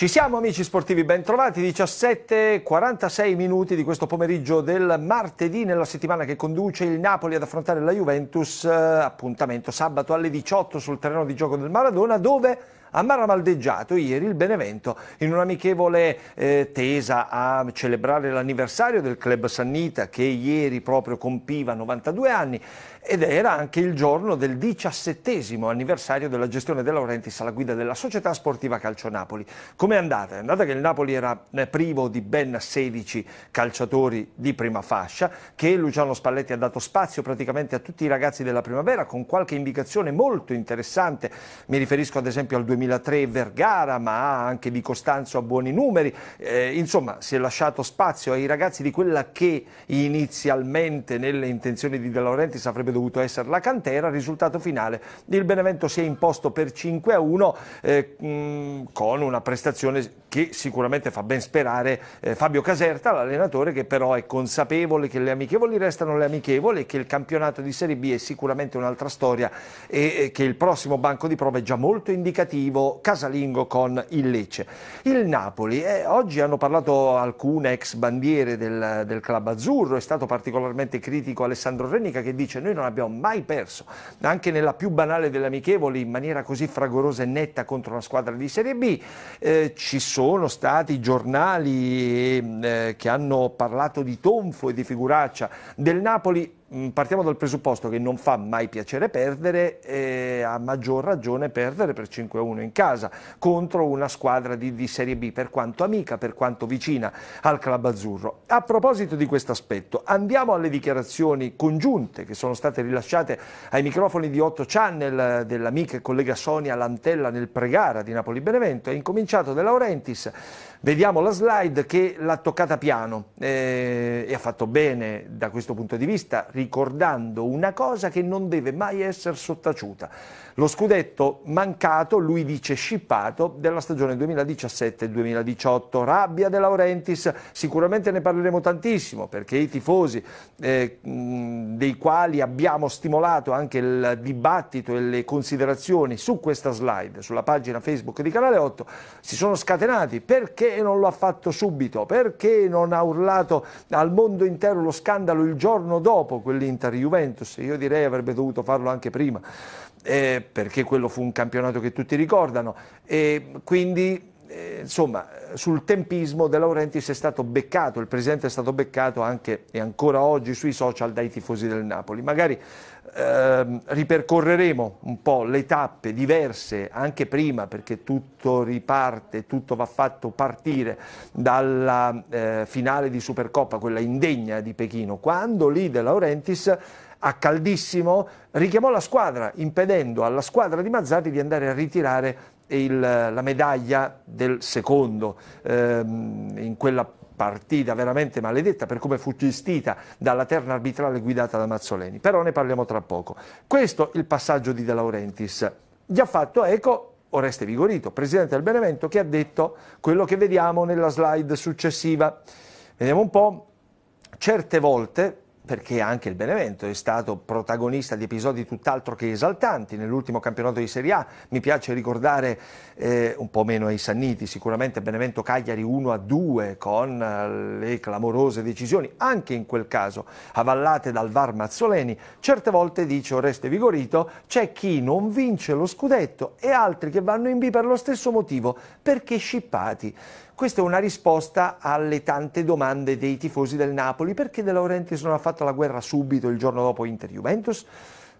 Ci siamo amici sportivi, ben trovati, 17.46 minuti di questo pomeriggio del martedì nella settimana che conduce il Napoli ad affrontare la Juventus, eh, appuntamento sabato alle 18 sul terreno di gioco del Maradona dove a maramaldeggiato ieri il Benevento in un'amichevole eh, tesa a celebrare l'anniversario del club Sannita che ieri proprio compiva 92 anni ed era anche il giorno del diciassettesimo anniversario della gestione De Laurentiis alla guida della Società Sportiva Calcio Napoli. Come è andata? È andata che il Napoli era eh, privo di ben 16 calciatori di prima fascia, che Luciano Spalletti ha dato spazio praticamente a tutti i ragazzi della primavera con qualche indicazione molto interessante, mi riferisco ad esempio al 2003 Vergara, ma anche di Costanzo a buoni numeri, eh, insomma si è lasciato spazio ai ragazzi di quella che inizialmente nelle intenzioni di De Laurentiis avrebbe dovuto essere la cantera, risultato finale il Benevento si è imposto per 5 a 1 eh, mh, con una prestazione che sicuramente fa ben sperare eh, Fabio Caserta, l'allenatore che però è consapevole che le amichevoli restano le amichevoli e che il campionato di Serie B è sicuramente un'altra storia e, e che il prossimo banco di prova è già molto indicativo, casalingo con il Lecce. Il Napoli, eh, oggi hanno parlato alcune ex bandiere del, del club azzurro, è stato particolarmente critico Alessandro Rennica che dice noi non abbiamo mai perso, anche nella più banale delle amichevoli in maniera così fragorosa e netta contro una squadra di Serie B, eh, ci sono stati giornali eh, che hanno parlato di tonfo e di figuraccia del Napoli partiamo dal presupposto che non fa mai piacere perdere e a maggior ragione perdere per 5-1 in casa contro una squadra di, di, Serie B per quanto amica, per quanto vicina al club azzurro. A proposito di questo aspetto, andiamo alle dichiarazioni congiunte che sono state rilasciate ai microfoni di 8 Channel dell'amica e collega Sonia Lantella nel pregara di Napoli Benevento. È incominciato De Laurentiis Vediamo la slide che l'ha toccata piano eh, e ha fatto bene da questo punto di vista, ricordando una cosa che non deve mai essere sottaciuta. Lo scudetto mancato, lui dice scippato, della stagione 2017-2018. Rabbia De Laurentiis, sicuramente ne parleremo tantissimo perché i tifosi eh, dei quali abbiamo stimolato anche il dibattito e le considerazioni su questa slide, sulla pagina Facebook di Canale 8, si sono scatenati perché non lo ha fatto subito? Perché non ha urlato al mondo intero lo scandalo il giorno dopo quell'Inter-Juventus? Io direi avrebbe dovuto farlo anche prima, eh, perché quello fu un campionato che tutti ricordano. E quindi eh, insomma, sul tempismo De Laurentiis è stato beccato, il Presidente è stato beccato anche e ancora oggi sui social dai tifosi del Napoli. Magari eh, ripercorreremo un po' le tappe diverse anche prima perché tutto riparte, tutto va fatto partire dalla eh, finale di Supercoppa, quella indegna di Pechino, quando lì De Laurentiis a caldissimo richiamò la squadra impedendo alla squadra di Mazzarri di andare a ritirare il, la medaglia del secondo ehm, in quella partita veramente maledetta per come fu gestita dalla terna arbitrale guidata da Mazzoleni, però ne parliamo tra poco. Questo il passaggio di De Laurentiis. Gli ha fatto eco Oreste Vigorito, presidente del Benevento, che ha detto quello che vediamo nella slide successiva. Vediamo un po', certe volte perché anche il Benevento è stato protagonista di episodi tutt'altro che esaltanti nell'ultimo campionato di Serie A. Mi piace ricordare eh, un po' meno ai Sanniti, sicuramente Benevento Cagliari 1 a 2 con eh, le clamorose decisioni, anche in quel caso avallate dal VAR Mazzoleni. Certe volte, dice Oreste Vigorito, c'è chi non vince lo scudetto e altri che vanno in B per lo stesso motivo, perché scippati. Questa è una risposta alle tante domande dei tifosi del Napoli. Perché De Laurentiis non ha fatto la guerra subito il giorno dopo Inter-Juventus?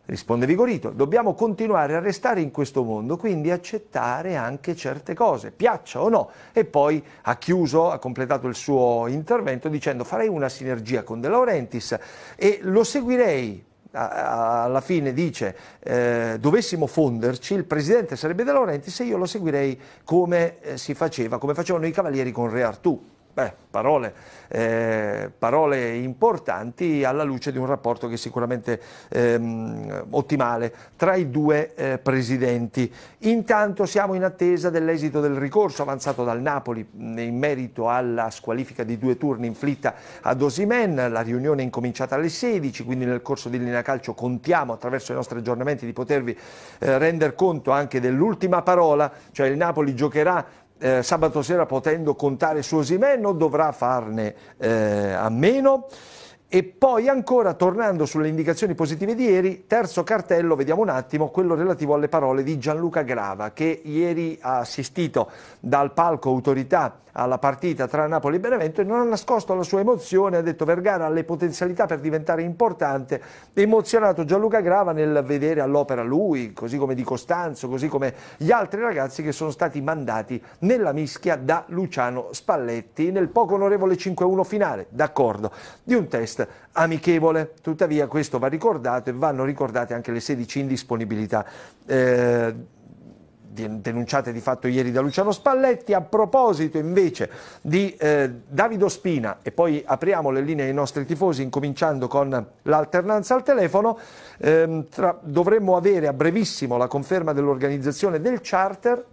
Risponde Vigorito, dobbiamo continuare a restare in questo mondo, quindi accettare anche certe cose, piaccia o no. E poi ha chiuso, ha completato il suo intervento dicendo farei una sinergia con De Laurentiis e lo seguirei alla fine dice eh, dovessimo fonderci, il presidente sarebbe De Laurentiis e io lo seguirei come eh, si faceva, come facevano i cavalieri con Re Artù. Beh, parole, eh, parole, importanti alla luce di un rapporto che è sicuramente ehm, ottimale tra i due eh, presidenti. Intanto siamo in attesa dell'esito del ricorso avanzato dal Napoli in merito alla squalifica di due turni inflitta ad Osimen. La riunione è incominciata alle 16, quindi nel corso di Linea Calcio contiamo attraverso i nostri aggiornamenti di potervi eh, rendere conto anche dell'ultima parola, cioè il Napoli giocherà eh, sabato sera potendo contare su Osimè, non dovrà farne eh, a meno. E poi ancora, tornando sulle indicazioni positive di ieri, terzo cartello, vediamo un attimo, quello relativo alle parole di Gianluca Grava, che ieri ha assistito dal palco autorità alla partita tra Napoli e Benevento e non ha nascosto la sua emozione, ha detto Vergara ha le potenzialità per diventare importante, emozionato Gianluca Grava nel vedere all'opera lui, così come Di Costanzo, così come gli altri ragazzi che sono stati mandati nella mischia da Luciano Spalletti nel poco onorevole 5-1 finale, d'accordo, di un test amichevole, tuttavia questo va ricordato e vanno ricordate anche le 16 indisponibilità. Eh, denunciate di fatto ieri da Luciano Spalletti. A proposito invece di eh, Davido Spina, e poi apriamo le linee ai nostri tifosi incominciando con l'alternanza al telefono, ehm, tra, dovremmo avere a brevissimo la conferma dell'organizzazione del charter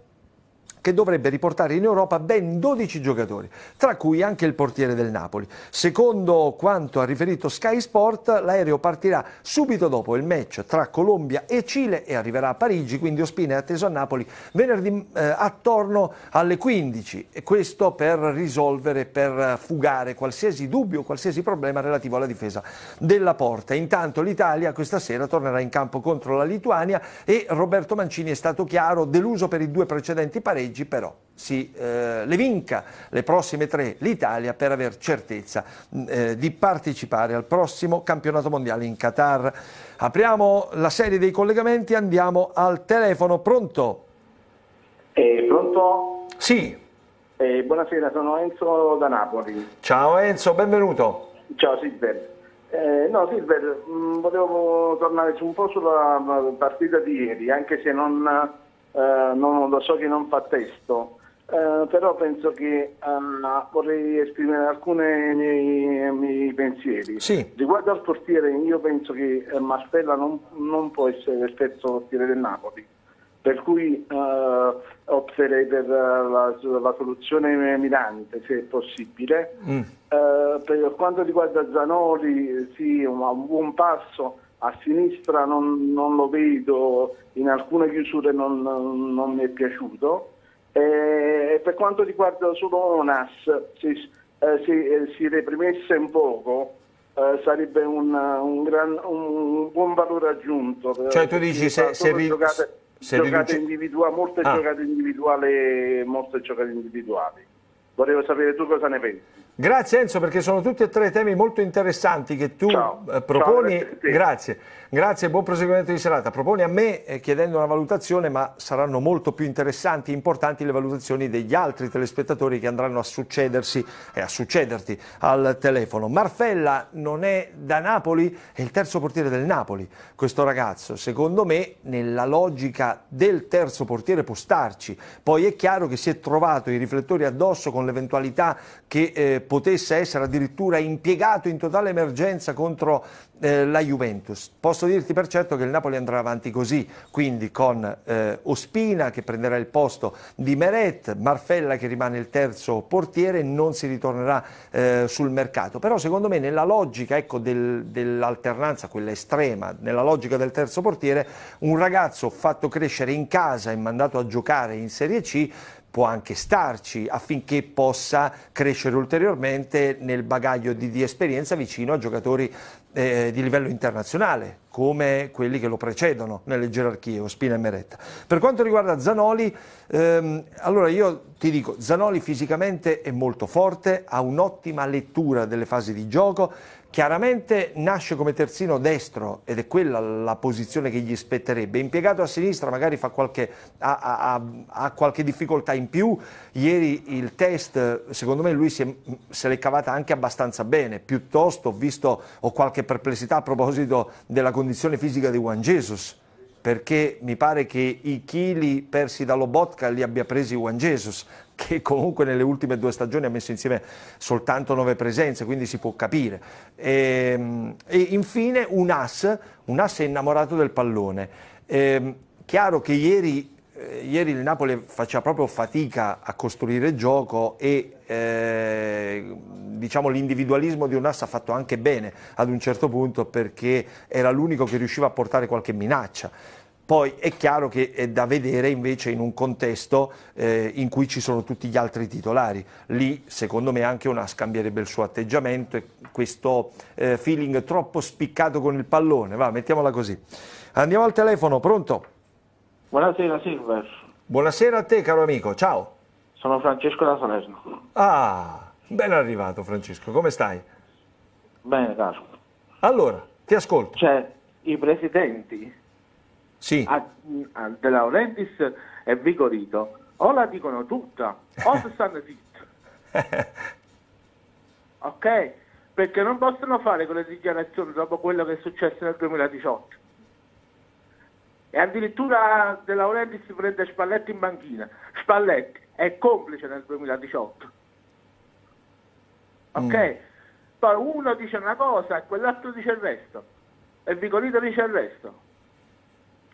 che dovrebbe riportare in Europa ben 12 giocatori, tra cui anche il portiere del Napoli. Secondo quanto ha riferito Sky Sport, l'aereo partirà subito dopo il match tra Colombia e Cile e arriverà a Parigi, quindi Ospina è atteso a Napoli venerdì eh, attorno alle 15 e questo per risolvere, per fugare qualsiasi dubbio, qualsiasi problema relativo alla difesa della porta. Intanto l'Italia questa sera tornerà in campo contro la Lituania e Roberto Mancini è stato chiaro, deluso per i due precedenti pareggi, leggi però si eh, le vinca le prossime tre l'Italia per aver certezza mm, eh, di partecipare al prossimo campionato mondiale in Qatar. Apriamo la serie dei collegamenti, andiamo al telefono. Pronto? Eh, pronto? Sì. Eh, buonasera, sono Enzo da Napoli. Ciao Enzo, benvenuto. Ciao Silver. Eh, no Silver, mh, mm, volevo tornare un po' sulla partita di ieri, anche se non eh, non, lo so che non fa testo, eh, però penso che uh, vorrei esprimere alcuni miei, miei pensieri. Sì. Riguardo al portiere, io penso che eh, Mastella non, non, può essere il terzo portiere del Napoli, per cui opterei per la, la, soluzione Mirante, se è possibile. Mm. Per quanto riguarda Zanoli, sì, un, un buon passo a sinistra non, non, lo vedo, in alcune chiusure non, non mi è piaciuto. E per quanto riguarda solo Onas, se, eh, se eh, si reprimesse un poco, eh, sarebbe un, un, gran, un, buon valore aggiunto. Cioè tu dici se, se, ri... giocate, se giocate riduce... individuali, molte, ah. giocate individuali, molte giocate individuali. Volevo sapere tu cosa ne pensi. Grazie Enzo perché sono tutti e tre temi molto interessanti che tu Ciao. Eh, proponi. Ciao, grazie. Grazie, buon proseguimento di serata. Proponi a me eh, chiedendo una valutazione, ma saranno molto più interessanti e importanti le valutazioni degli altri telespettatori che andranno a succedersi e a succederti al telefono. Marfella non è da Napoli, è il terzo portiere del Napoli, questo ragazzo. Secondo me, nella logica del terzo portiere può starci. Poi è chiaro che si è trovato i riflettori addosso con l'eventualità che eh, potesse essere addirittura impiegato in totale emergenza contro eh, la Juventus. Posso dirti per certo che il Napoli andrà avanti così, quindi con eh, Ospina che prenderà il posto di Meret, Marfella che rimane il terzo portiere, non si ritornerà eh, sul mercato. Però secondo me nella logica ecco, del, dell'alternanza, quella estrema, nella logica del terzo portiere, un ragazzo fatto crescere in casa e mandato a giocare in Serie C può anche starci affinché possa crescere ulteriormente nel bagaglio di, di esperienza vicino a giocatori eh, di livello internazionale come quelli che lo precedono nelle gerarchie, Ospina e Meretta. Per quanto riguarda Zanoli, ehm, allora io ti dico, Zanoli fisicamente è molto forte, ha un'ottima lettura delle fasi di gioco, Chiaramente nasce come terzino destro ed è quella la posizione che gli spetterebbe. Impiegato a sinistra magari qualche, ha, ha, ha, qualche difficoltà in più. Ieri il test, secondo me lui si è, se l'è cavata anche abbastanza bene. Piuttosto ho visto, ho qualche perplessità a proposito della condizione fisica di Juan Jesus perché mi pare che i chili persi da Lobotka li abbia presi Juan Jesus, che comunque nelle ultime due stagioni ha messo insieme soltanto nove presenze, quindi si può capire. E, ehm, e infine un as, un as è innamorato del pallone. E, ehm, chiaro che ieri, eh, ieri, il Napoli faceva proprio fatica a costruire gioco e eh, diciamo, l'individualismo di un as ha fatto anche bene ad un certo punto perché era l'unico che riusciva a portare qualche minaccia Poi è chiaro che è da vedere invece in un contesto eh, in cui ci sono tutti gli altri titolari. Lì secondo me anche una scambierebbe il suo atteggiamento e questo eh, feeling troppo spiccato con il pallone. Va, mettiamola così. Andiamo al telefono, pronto? Buonasera Silver. Buonasera a te caro amico, ciao. Sono Francesco da Salerno. Ah, ben arrivato Francesco, come stai? Bene caro. Allora, ti ascolto. Cioè, i presidenti Sì. a, a De Laurentiis e Vigorito o la dicono tutta o si stanno zitti. Ok? Perché non possono fare quelle dichiarazioni dopo quello che è successo nel 2018. E addirittura De Laurentiis prende Spalletti in banchina. Spalletti è complice nel 2018. Ok? Poi uno dice una cosa e quell'altro dice il resto. E Vigorito dice il resto.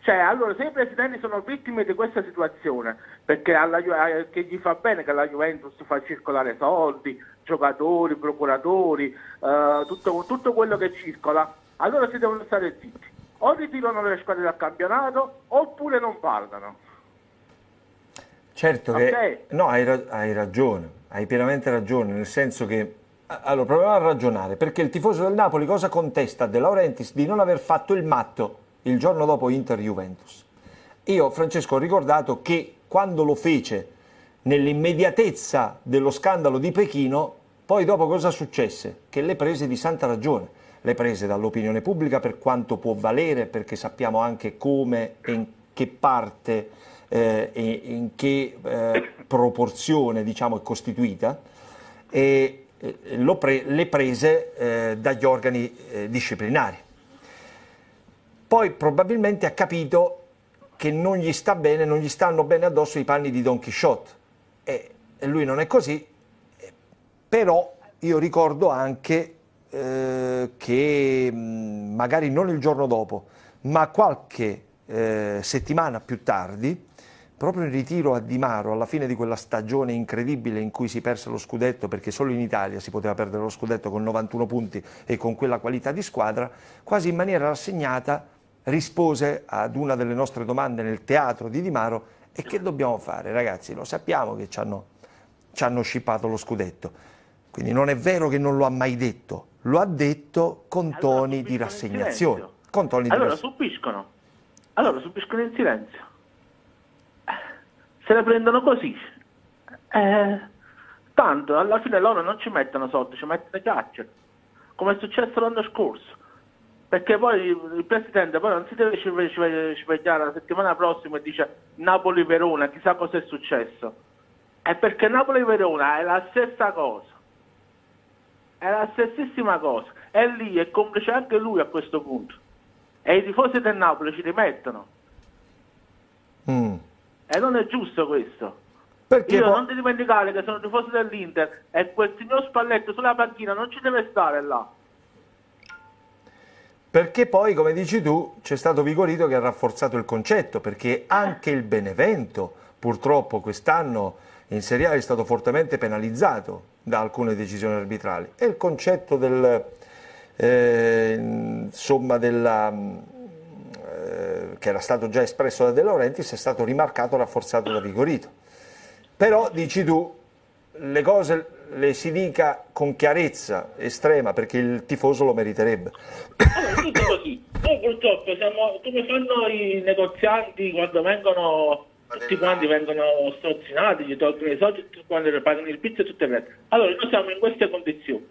Cioè, allora, se i presidenti sono vittime di questa situazione, perché alla eh, che gli fa bene che la Juventus fa circolare soldi, giocatori, procuratori, eh, tutto, tutto quello che circola, allora si devono stare zitti. O ritirano le squadre dal campionato, oppure non parlano. Certo che... No, hai, hai ragione, hai pienamente ragione, nel senso che... Allora, proviamo a ragionare, perché il tifoso del Napoli cosa contesta a De Laurentiis? Di non aver fatto il matto il giorno dopo Inter-Juventus. Io, Francesco, ho ricordato che quando lo fece nell'immediatezza dello scandalo di Pechino, poi dopo cosa successe? Che le prese di santa ragione, le prese dall'opinione pubblica per quanto può valere, perché sappiamo anche come e in che parte eh, e in che eh, proporzione diciamo, è costituita, e eh, pre- le prese eh, dagli organi eh, disciplinari. Poi probabilmente ha capito che non gli sta bene, non gli stanno bene addosso i panni di Don Quixote. E e lui non è così, eh, però io ricordo anche eh, che mh, magari non il giorno dopo, ma qualche eh, settimana più tardi, proprio in ritiro a Di Maro, alla fine di quella stagione incredibile in cui si perse lo scudetto, perché solo in Italia si poteva perdere lo scudetto con 91 punti e con quella qualità di squadra, quasi in maniera rassegnata rispose ad una delle nostre domande nel teatro di Di Maro e che dobbiamo fare ragazzi? Lo sappiamo che ci hanno, ci hanno scippato lo scudetto, quindi non è vero che non lo ha mai detto, lo ha detto con Allora toni di rassegnazione. Con toni di Allora rassegnazione. subiscono. Allora subiscono in silenzio. Se le prendono così. Eh, tanto alla fine loro non ci mettono soldi, ci mettono caccia. Come è successo l'anno scorso. Perché poi il presidente poi non si deve sve- sve- svegliare la settimana prossima e dice Napoli-Verona, chissà cosa è successo. È perché Napoli-Verona è la stessa cosa. È la stessissima cosa. E lì è complice anche lui a questo punto. E i tifosi del Napoli ci rimettono. Mm. E non è giusto questo. Perché Io non ti dimenticare che sono tifosi dell'Inter e quel signor Spalletto sulla panchina non ci deve stare là. Perché poi, come dici tu, c'è stato Vigorito che ha rafforzato il concetto, perché anche il Benevento, purtroppo quest'anno in Serie A è stato fortemente penalizzato da alcune decisioni arbitrali. E il concetto del, eh, insomma, della, eh, che era stato già espresso da De Laurentiis è stato rimarcato e rafforzato da Vigorito. Però, dici tu, le cose le si dica con chiarezza estrema, perché il tifoso lo meriterebbe. Allora, tutto così. Noi purtroppo siamo come fanno i negozianti quando vengono tutti quanti vengono strozzinati, gli tolgono i soldi, tutti quanti pagano il pizzo e tutto il resto. Allora noi siamo in queste condizioni.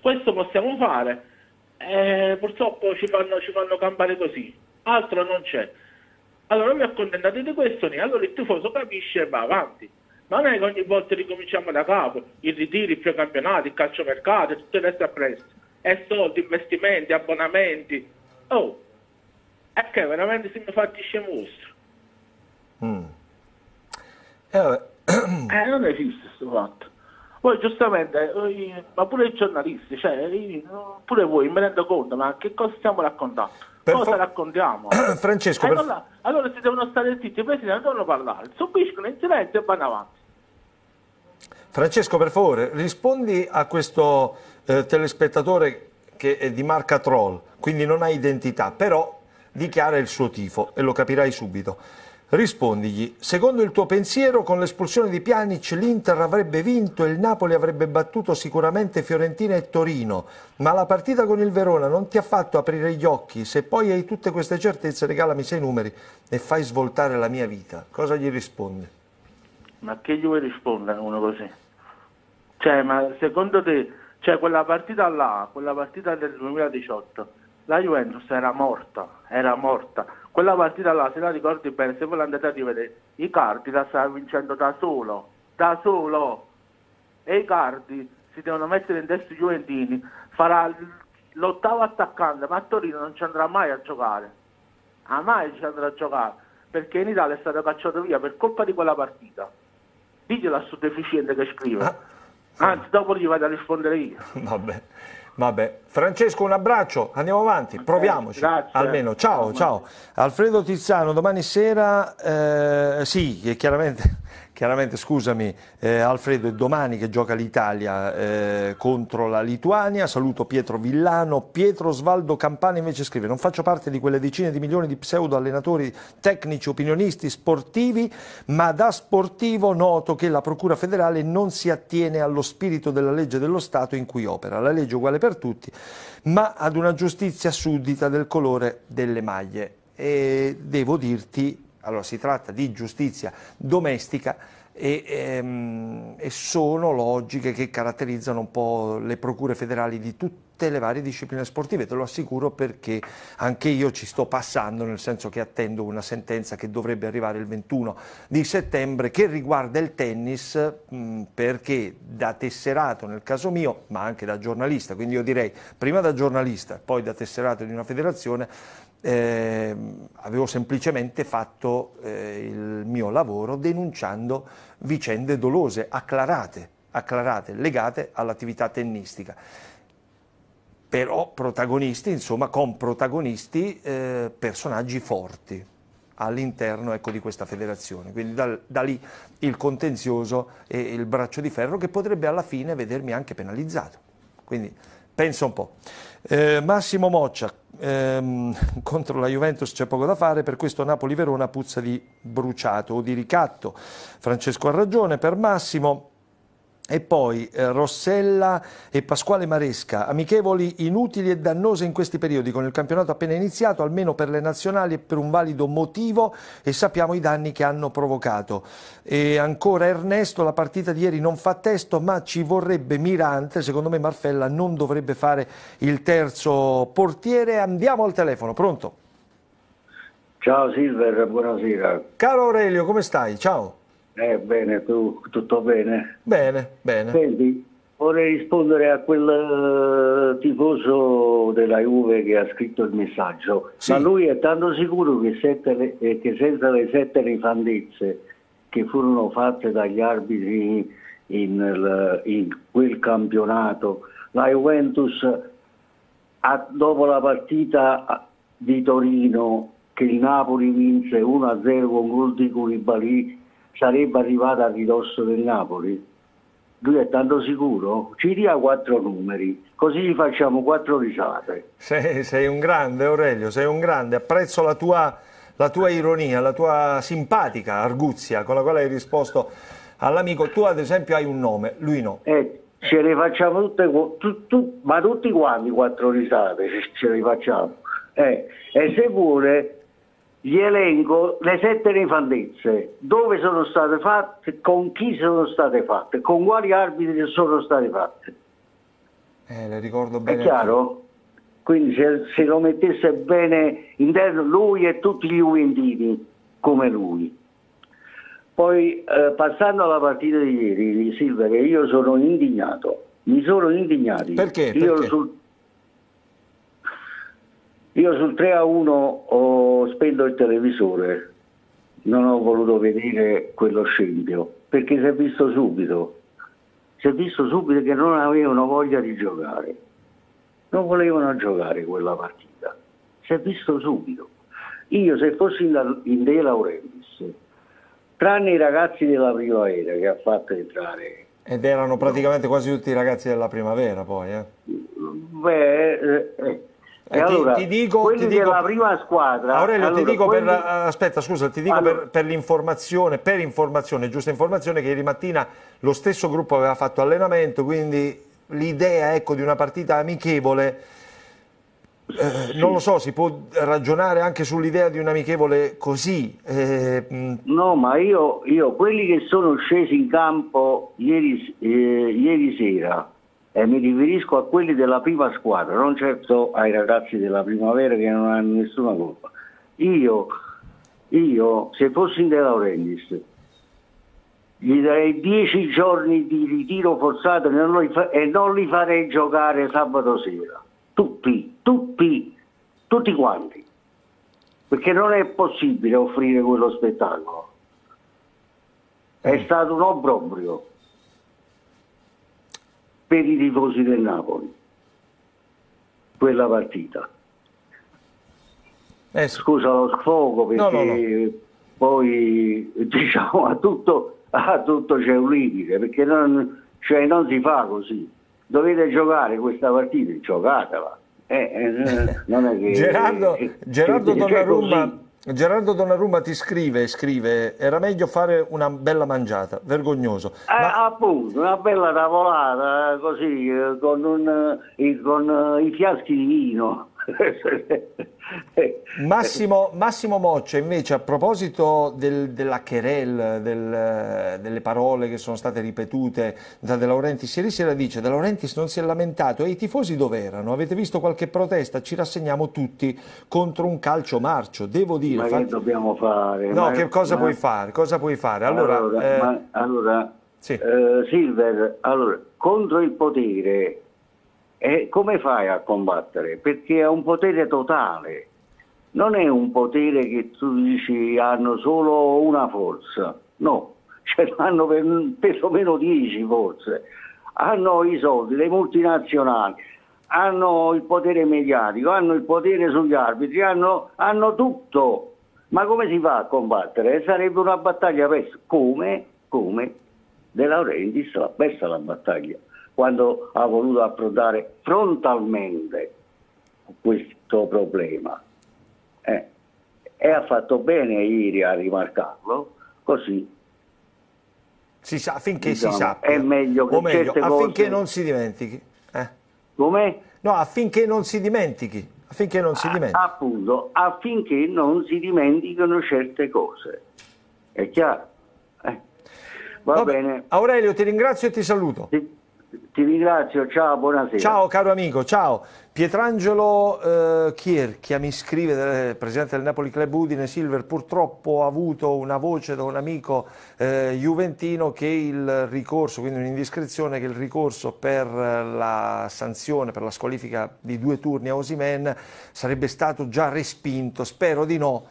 Questo possiamo fare. Eh, purtroppo ci fanno, ci fanno campare così. Altro non c'è. Allora vi accontentate di questo, allora il tifoso capisce e va avanti. Ma non è che ogni volta ricominciamo da capo, i ritiri, i precampionati, il calciomercato, tutto il resto appresso. E soldi, investimenti, abbonamenti. Oh, è che veramente si mi fa scemoso. Mm. Eh. Eh, non esiste questo fatto. Poi giustamente, eh, ma pure i giornalisti, cioè, pure voi, mi rendo conto, ma che cosa stiamo raccontando? Per cosa raccontiamo? Francesco, per- allora, allora si devono stare zitti, i presidenti non devono parlare, subiscono in silenzio e vanno avanti. Francesco, per favore, rispondi a questo eh, telespettatore che è di marca Troll, quindi non ha identità, però dichiara il suo tifo e lo capirai subito. Rispondigli, secondo il tuo pensiero, con l'espulsione di Pjanic l'Inter avrebbe vinto e il Napoli avrebbe battuto sicuramente Fiorentina e Torino, ma la partita con il Verona non ti ha fatto aprire gli occhi, se poi hai tutte queste certezze regalami sei numeri e fai svoltare la mia vita. Cosa gli risponde? Ma che gli vuoi rispondere uno così? Cioè, ma secondo te, cioè quella partita là, quella partita del 2018, la Juventus era morta, era morta quella partita là, se la ricordi bene, se voi l'andate a rivedere, i Cardi la stava vincendo da solo, da solo. E i Cardi si devono mettere in testa i Juventini, farà l'ottavo attaccante, ma a Torino non ci andrà mai a giocare. A mai ci andrà a giocare, perché in Italia è stato cacciato via per colpa di quella partita. Diglielo a sto deficiente che scrive. Anzi, dopo gli vado a rispondere io. Vabbè. Vabbè. Francesco, un abbraccio, andiamo avanti, proviamoci. Grazie. Almeno, ciao, ciao. Alfredo Tizzano, domani sera, eh, sì, chiaramente Chiaramente, scusami eh, Alfredo, è domani che gioca l'Italia eh, contro la Lituania. Saluto Pietro Villano. Pietro Svaldo Campani invece scrive: Non faccio parte di quelle decine di milioni di pseudo allenatori tecnici, opinionisti, sportivi, ma da sportivo noto che la Procura federale non si attiene allo spirito della legge dello Stato in cui opera. La legge è uguale per tutti, ma ad una giustizia suddita del colore delle maglie. E devo dirti allora si tratta di giustizia domestica e, ehm, e, sono logiche che caratterizzano un po' le procure federali di tutte le varie discipline sportive, te lo assicuro perché anche io ci sto passando, nel senso che attendo una sentenza che dovrebbe arrivare il 21 di settembre che riguarda il tennis mh, perché da tesserato nel caso mio, ma anche da giornalista, quindi io direi prima da giornalista, poi da tesserato di una federazione, eh, avevo semplicemente fatto eh, il mio lavoro denunciando vicende dolose, acclarate, acclarate legate all'attività tennistica. Però protagonisti, insomma, con protagonisti eh, personaggi forti all'interno ecco, di questa federazione. Quindi da, da, lì il contenzioso e il braccio di ferro che potrebbe alla fine vedermi anche penalizzato. Quindi pensa un po'. Eh, Massimo Moccia, ehm, contro la Juventus c'è poco da fare, per questo Napoli-Verona puzza di bruciato o di ricatto. Francesco ha ragione, per Massimo e poi eh, Rossella e Pasquale Maresca, amichevoli inutili e dannose in questi periodi, con il campionato appena iniziato, almeno per le nazionali e per un valido motivo e sappiamo i danni che hanno provocato. E ancora Ernesto, la partita di ieri non fa testo, ma ci vorrebbe Mirante, secondo me Marfella non dovrebbe fare il terzo portiere. Andiamo al telefono, pronto? Ciao Silver, buonasera. Caro Aurelio, come stai? Ciao. Eh, bene, tu tutto bene? Bene, bene. Senti, vorrei rispondere a quel uh, tifoso della Juve che ha scritto il messaggio, sì. ma lui è tanto sicuro che, sette, eh, che senza le sette rifandezze che furono fatte dagli arbitri in, in quel campionato, la Juventus ha, dopo la partita di Torino che il Napoli vinse 1-0 con gol di Koulibaly sarebbe arrivata a ridosso del Napoli? Lui è tanto sicuro? Ci dia quattro numeri, così gli facciamo quattro risate. Sei, sei un grande Aurelio, sei un grande, apprezzo la tua, la tua ironia, la tua simpatica arguzia con la quale hai risposto all'amico. Tu ad esempio hai un nome, lui no. Eh, ce le facciamo tutte, tu, tu, ma tutti quanti quattro risate ce le facciamo. Eh, e se vuole gli elenco le sette nefandezze, dove sono state fatte, con chi sono state fatte, con quali arbitri sono state fatte. Eh, le ricordo bene. È chiaro? Quindi se, se, lo mettesse bene interno lui e tutti gli Juventini come lui. Poi eh, passando alla partita di ieri, Silvia, che io sono indignato, mi sono indignato. Perché? Io Perché? Sul, io sul 3 a 1 ho spento il televisore, non ho voluto vedere quello scempio, perché si è visto subito, si è visto subito che non avevano voglia di giocare, non volevano giocare quella partita, si è visto subito. Io se fossi in, De Laurentiis, tranne i ragazzi della primavera che ha fatto entrare. Ed erano praticamente quasi tutti i ragazzi della primavera poi, eh? Beh, eh, eh E allora, ti, ti dico, quelli ti dico, della prima squadra... Aurelio, allora, ti dico quelli... per, aspetta, scusa, ti dico allora, per, per l'informazione, per informazione, giusta informazione, che ieri mattina lo stesso gruppo aveva fatto allenamento, quindi l'idea ecco, di una partita amichevole, eh, sì. non lo so, si può ragionare anche sull'idea di un amichevole così. Eh, no, ma io, io, quelli che sono scesi in campo ieri, eh, ieri sera, e mi riferisco a quelli della prima squadra, non certo ai ragazzi della primavera che non hanno nessuna colpa. Io, io se fossi in De Laurentiis, gli darei dieci giorni di ritiro forzato e non, fa- e non li farei giocare sabato sera. Tutti, tutti, tutti quanti. Perché non è possibile offrire quello spettacolo. È mm. stato un obbrobrio per i tifosi del Napoli quella partita. Eh, Scusa lo sfogo perché no, no, no. poi diciamo a tutto, a tutto, c'è un limite perché non, cioè, non si fa così. Dovete giocare questa partita, giocatela. Eh, eh, non è che, Gerardo, Gerardo Donnarumma Gerardo Donnarumma ti scrive, scrive, era meglio fare una bella mangiata, vergognoso. Eh, Ma... Appunto, una bella tavolata, così, eh, con, un, eh, con i fiaschi di vino. Massimo, Massimo, Moccia invece a proposito del, della querel, del, delle parole che sono state ripetute da De Laurentiis ieri sera dice De Laurentiis non si è lamentato e i tifosi dove erano? Avete visto qualche protesta? Ci rassegniamo tutti contro un calcio marcio, devo dire. Ma fa... che dobbiamo fare? No, ma, che cosa ma... puoi fare? Cosa puoi fare? Allora, allora, eh... ma, allora sì. eh, Silver, allora, contro il potere e come fai a combattere? Perché è un potere totale, non è un potere che tu dici hanno solo una forza, no, ce l'hanno per, perlomeno dieci forze, hanno i soldi, le multinazionali, hanno il potere mediatico, hanno il potere sugli arbitri, hanno, hanno tutto. Ma come si fa a combattere? Sarebbe una battaglia persa. Come? Come? De Laurentiis l'ha persa la battaglia quando ha voluto affrontare frontalmente questo problema. Eh, e ha fatto bene ieri a rimarcarlo, così si sa, affinché diciamo, si sappia. È meglio che o meglio, affinché cose... non si dimentichi. Eh. Come? No, affinché non si dimentichi. Affinché non si dimentichi. Ah, appunto, affinché non si dimenticano certe cose. È chiaro? Eh. Va Vabbè, bene. Aurelio, ti ringrazio e ti saluto. Sì. Ti ringrazio, ciao, buonasera. Ciao caro amico, ciao. Pietrangelo eh, Chierchia mi scrive, eh, presidente del Napoli Club Udine Silver, purtroppo ha avuto una voce da un amico eh, juventino che il ricorso, quindi un'indiscrezione, che il ricorso per la sanzione, per la squalifica di due turni a Osimen sarebbe stato già respinto, spero di no.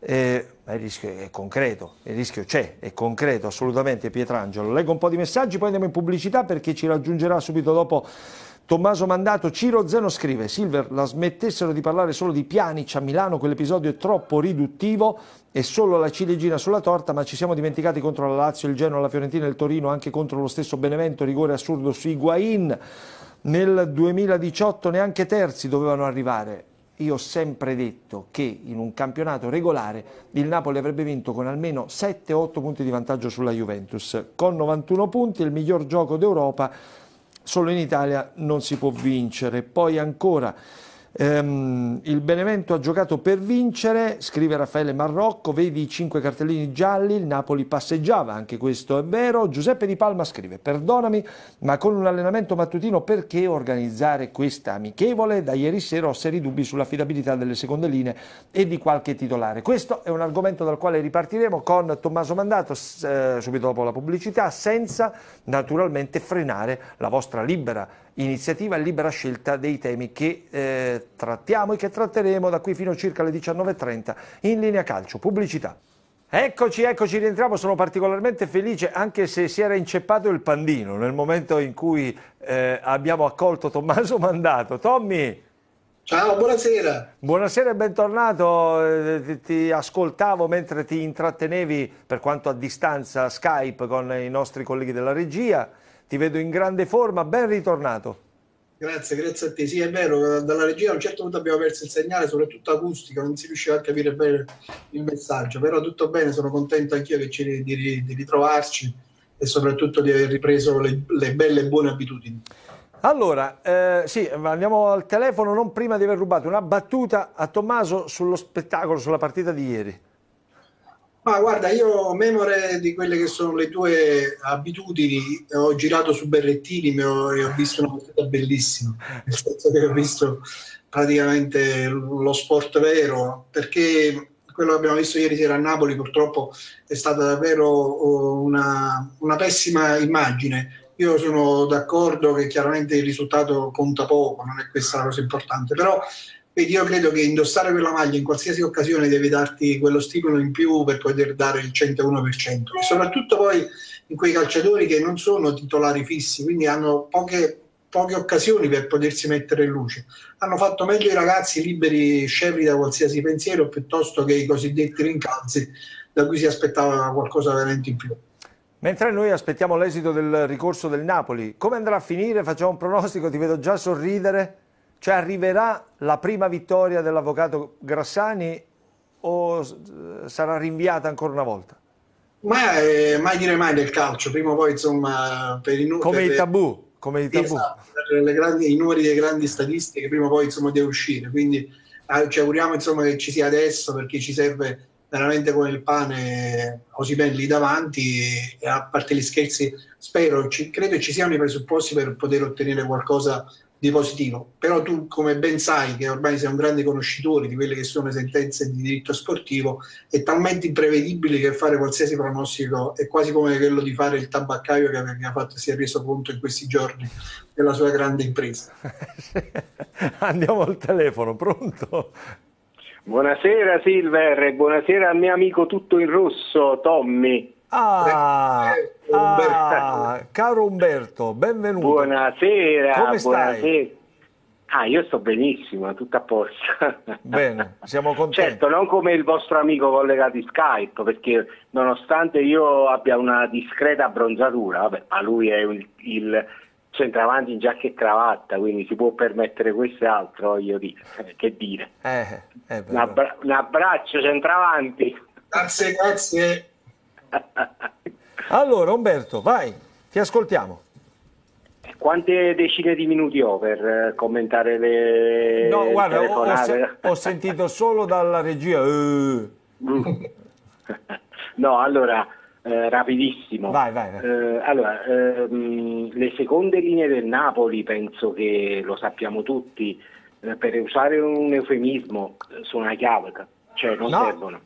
Eh, il rischio è concreto, il rischio c'è, è concreto assolutamente Pietrangelo. Leggo un po' di messaggi, poi andiamo in pubblicità perché ci raggiungerà subito dopo Tommaso Mandato. Ciro Zeno scrive, Silver, la smettessero di parlare solo di Pianic a Milano, quell'episodio è troppo riduttivo, è solo la ciliegina sulla torta, ma ci siamo dimenticati contro la Lazio, il Genoa, la Fiorentina e il Torino, anche contro lo stesso Benevento, rigore assurdo su Higuain. Nel 2018 neanche terzi dovevano arrivare io ho sempre detto che in un campionato regolare il Napoli avrebbe vinto con almeno 7-8 punti di vantaggio sulla Juventus. Con 91 punti, il miglior gioco d'Europa, solo in Italia non si può vincere. Poi ancora Um, il Benevento ha giocato per vincere, scrive Raffaele Marrocco, vedi i cinque cartellini gialli, il Napoli passeggiava, anche questo è vero. Giuseppe Di Palma scrive, perdonami, ma con un allenamento mattutino perché organizzare questa amichevole? Da ieri sera ho seri dubbi sull'affidabilità delle seconde linee e di qualche titolare. Questo è un argomento dal quale ripartiremo con Tommaso Mandato eh, subito dopo la pubblicità, senza naturalmente frenare la vostra libera iniziativa libera scelta dei temi che eh, trattiamo e che tratteremo da qui fino a circa le 19.30 in linea calcio. Pubblicità. Eccoci, eccoci, rientriamo, sono particolarmente felice anche se si era inceppato il pandino nel momento in cui eh, abbiamo accolto Tommaso Mandato. Tommy! Ciao, buonasera. Buonasera e bentornato, eh, ti, ti ascoltavo mentre ti intrattenevi per quanto a distanza Skype con i nostri colleghi della regia ti vedo in grande forma, ben ritornato. Grazie, grazie a te. Sì, è vero, dalla regia a un certo punto abbiamo perso il segnale, soprattutto acustico, non si riusciva a capire bene il messaggio, però tutto bene, sono contento anch'io di, di ritrovarci e soprattutto di aver ripreso le, le belle e buone abitudini. Allora, eh, sì, andiamo al telefono non prima di aver rubato una battuta a Tommaso sullo spettacolo, sulla partita di ieri. Ma guarda, io memore di quelle che sono le tue abitudini, ho girato su Berrettini e ho, ho, visto una partita bellissima, che ho visto praticamente lo sport vero, perché quello che abbiamo visto ieri sera a Napoli purtroppo è stata davvero oh, una, una pessima immagine. Io sono d'accordo che chiaramente il risultato conta poco, non è questa la cosa importante, però quindi io credo che indossare quella maglia in qualsiasi occasione deve darti quello stimolo in più per poter dare il 101%. E soprattutto poi in quei calciatori che non sono titolari fissi, quindi hanno poche, poche occasioni per potersi mettere in luce. Hanno fatto meglio i ragazzi liberi, scevri da qualsiasi pensiero, piuttosto che i cosiddetti rincalzi da cui si aspettava qualcosa veramente in più. Mentre noi aspettiamo l'esito del ricorso del Napoli, come andrà a finire? Facciamo un pronostico, ti vedo già sorridere. Cioè arriverà la prima vittoria dell'avvocato Grassani o sarà rinviata ancora una volta? Ma eh, mai dire mai del calcio, prima o poi insomma per i come per i tabù, come i tabù. Esatto, grandi, i numeri delle grandi statistiche prima o poi insomma deve uscire, quindi eh, ci auguriamo insomma che ci sia adesso perché ci serve veramente come il pane Osimen lì davanti e, a parte gli scherzi spero, ci, credo ci siano i presupposti per poter ottenere qualcosa di positivo. Però tu, come ben sai, che ormai sei un grande conoscitore di quelle che sono le sentenze di diritto sportivo, è talmente imprevedibile che fare qualsiasi pronostico è quasi come quello di fare il tabaccaio che ha fatto, si è reso conto in questi giorni della sua grande impresa. Andiamo al telefono, pronto? Buonasera Silver e buonasera al mio amico tutto in rosso, Tommy. Ah, ah, caro Umberto, benvenuto. Buonasera. Come stai? Buonasera. Ah, io sto benissimo, tutto a posto. Bene, siamo contenti. Certo, non come il vostro amico collegato di Skype, perché nonostante io abbia una discreta abbronzatura, vabbè, ma lui è il, il centravanti in giacca e cravatta, quindi si può permettere questo e altro, voglio dire. Eh, che dire? Eh, eh, un, abbra- un abbraccio centravanti. Grazie, grazie. Allora Umberto, vai, ti ascoltiamo. Quante decine di minuti ho per eh, commentare le No, guarda, ho, ho, sentito solo dalla regia. Uh. no, allora, eh, rapidissimo. Vai, vai, vai. Eh, allora, ehm, le seconde linee del Napoli, penso che lo sappiamo tutti, eh, per usare un eufemismo, sono a chiave, cioè non no. servono.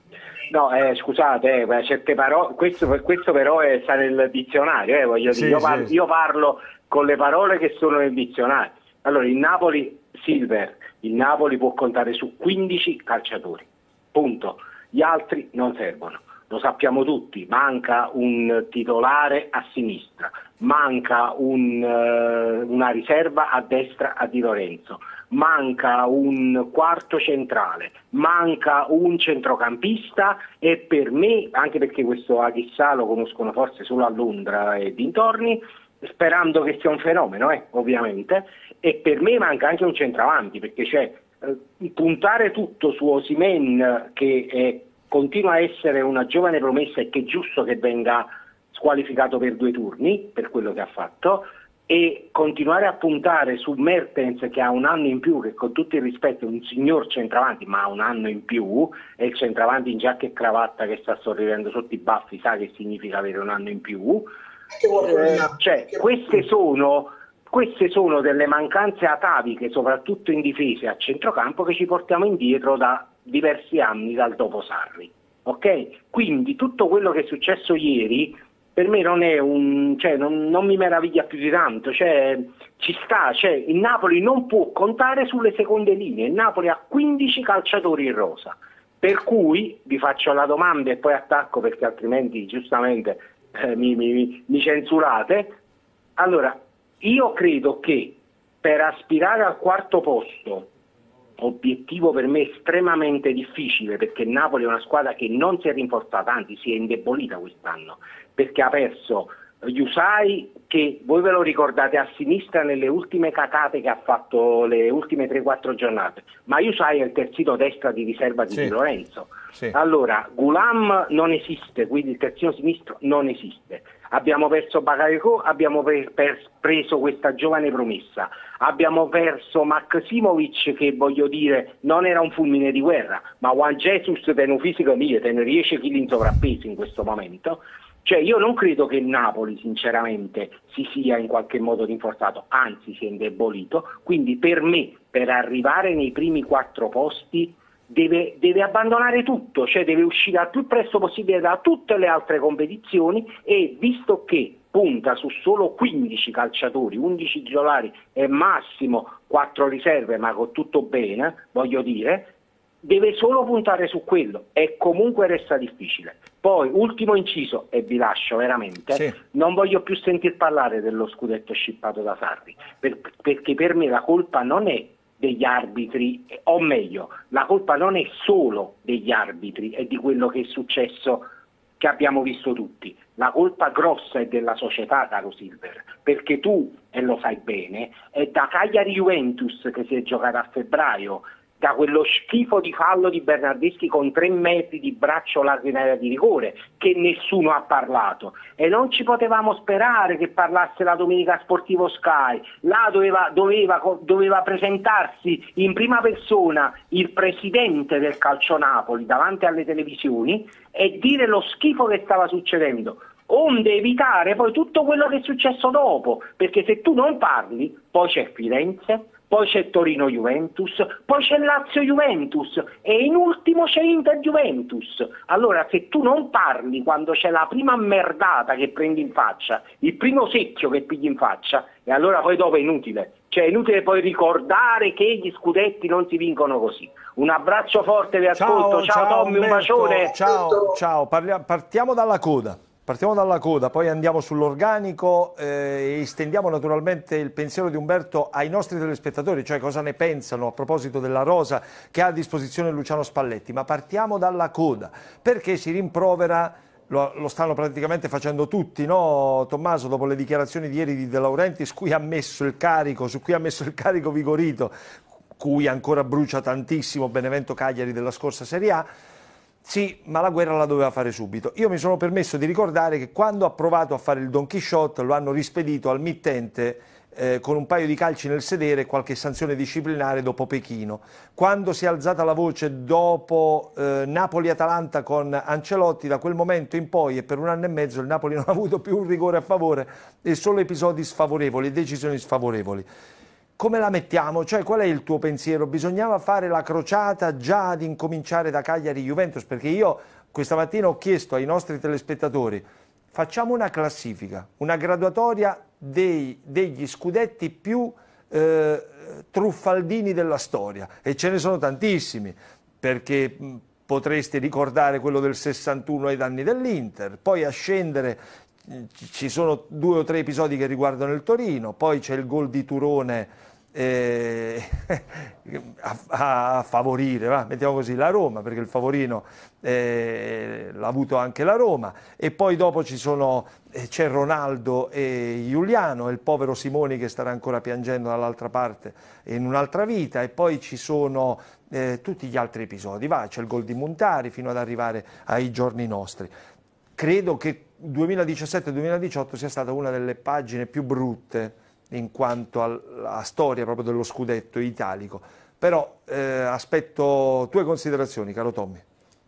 No, eh, scusate, eh, certe parole, questo, questo, però è, sta nel dizionario, eh, voglio sì, dire, io, parlo, sì. io parlo con le parole che sono nel dizionario. Allora, il Napoli, Silver, il Napoli può contare su 15 calciatori, punto. Gli altri non servono, lo sappiamo tutti, manca un titolare a sinistra, manca un, uh, una riserva a destra a Di Lorenzo, manca un quarto centrale, manca un centrocampista e per me, anche perché questo Achissà lo conoscono forse solo a Londra e dintorni, sperando che sia un fenomeno, eh, ovviamente, e per me manca anche un centravanti, perché c'è eh, puntare tutto su Osimen che è, continua a essere una giovane promessa e che è giusto che venga squalificato per due turni, per quello che ha fatto, e continuare a puntare su Mertens che ha un anno in più, che con tutto il rispetto è un signor centravanti, ma ha un anno in più, è il centravanti in giacca e cravatta che sta sorridendo sotto i baffi, sa che significa avere un anno in più. Eh, cioè, queste sono, queste sono delle mancanze ataviche, soprattutto in difesa e a centrocampo, che ci portiamo indietro da diversi anni dal dopo Sarri. Okay? Quindi tutto quello che è successo ieri per me non è un, cioè, non, non, mi meraviglia più di tanto, cioè, ci sta, cioè, il Napoli non può contare sulle seconde linee, il Napoli ha 15 calciatori in rosa, per cui vi faccio la domanda e poi attacco perché altrimenti giustamente eh, mi, mi, mi censurate. Allora, io credo che per aspirare al quarto posto obiettivo per me estremamente difficile perché Napoli è una squadra che non si è rinforzata, anzi si è indebolita quest'anno perché ha perso Yusai che voi ve lo ricordate a sinistra nelle ultime catate che ha fatto le ultime 3-4 giornate, ma Yusai è il terzino destra di riserva di, sì. Di Lorenzo. Sì. Allora, Gulam non esiste, quindi il terzino sinistro non esiste. Abbiamo perso Bakayoko, abbiamo per, per, preso questa giovane promessa, abbiamo perso Maksimovic che voglio dire non era un fulmine di guerra, ma Juan Jesus ten un fisico mio, ten riesce chi in sovrappeso in questo momento. Cioè io non credo che il Napoli sinceramente si sia in qualche modo rinforzato, anzi si è indebolito, quindi per me per arrivare nei primi quattro posti deve, deve, abbandonare tutto, cioè deve uscire al più presto possibile da tutte le altre competizioni e visto che punta su solo 15 calciatori, 11 titolari e massimo 4 riserve, ma con tutto bene, voglio dire, deve solo puntare su quello. E comunque resta difficile. Poi, ultimo inciso, e vi lascio veramente, sì. non voglio più sentir parlare dello scudetto scippato da Sarri, per, perché per me la colpa non è degli arbitri, o meglio, la colpa non è solo degli arbitri e di quello che è successo che abbiamo visto tutti. La colpa grossa è della società, caro Silver, perché tu, e lo sai bene, è da Cagliari Juventus che si è giocata a febbraio da quello schifo di fallo di Bernardeschi con tre metri di braccio largo in area di rigore, che nessuno ha parlato. E non ci potevamo sperare che parlasse la Domenica Sportivo Sky. Là doveva, doveva, doveva presentarsi in prima persona il presidente del Calcio Napoli davanti alle televisioni e dire lo schifo che stava succedendo onde evitare poi tutto quello che è successo dopo, perché se tu non parli, poi c'è Firenze, poi c'è Torino-Juventus, poi c'è Lazio-Juventus e in ultimo c'è Inter-Juventus. Allora se tu non parli quando c'è la prima merdata che prendi in faccia, il primo secchio che pigli in faccia, e allora poi dopo è inutile. Cioè è inutile poi ricordare che gli scudetti non si vincono così. Un abbraccio forte, vi ascolto. Ciao, ciao, ciao Tommy, Umberto, un bacione. Ciao, ciao. Parliamo, partiamo dalla coda. Partiamo dalla coda, poi andiamo sull'organico eh, e estendiamo naturalmente il pensiero di Umberto ai nostri telespettatori, cioè cosa ne pensano a proposito della rosa che ha a disposizione Luciano Spalletti. Ma partiamo dalla coda, perché si rimprovera, lo, lo stanno praticamente facendo tutti, no Tommaso, dopo le dichiarazioni di ieri di De Laurentiis, cui ha messo il carico, su cui ha messo il carico Vigorito, cui ancora brucia tantissimo Benevento Cagliari della scorsa Serie A, sì, ma la guerra la doveva fare subito. Io mi sono permesso di ricordare che quando ha provato a fare il Don Quixote lo hanno rispedito al mittente eh, con un paio di calci nel sedere e qualche sanzione disciplinare dopo Pechino. Quando si è alzata la voce dopo eh, Napoli-Atalanta con Ancelotti, da quel momento in poi e per un anno e mezzo il Napoli non ha avuto più un rigore a favore e solo episodi sfavorevoli, decisioni sfavorevoli come la mettiamo? Cioè, qual è il tuo pensiero? Bisognava fare la crociata già ad incominciare da Cagliari Juventus? Perché io questa mattina ho chiesto ai nostri telespettatori, facciamo una classifica, una graduatoria dei, degli scudetti più eh, truffaldini della storia e ce ne sono tantissimi, perché potresti ricordare quello del 61 ai danni dell'Inter, poi a scendere ci sono due o tre episodi che riguardano il Torino, poi c'è il gol di Turone eh, a, a, favorire, va, mettiamo così, la Roma, perché il favorino eh, l'ha avuto anche la Roma, e poi dopo ci eh, c'è Ronaldo e Giuliano, e il povero Simoni che starà ancora piangendo dall'altra parte in un'altra vita, e poi ci sono eh, tutti gli altri episodi, va, c'è il gol di Montari fino ad arrivare ai giorni nostri. Credo che 2017-2018 sia stata una delle pagine più brutte in quanto alla storia proprio dello scudetto italico. Però eh, aspetto tue considerazioni, caro Tommy.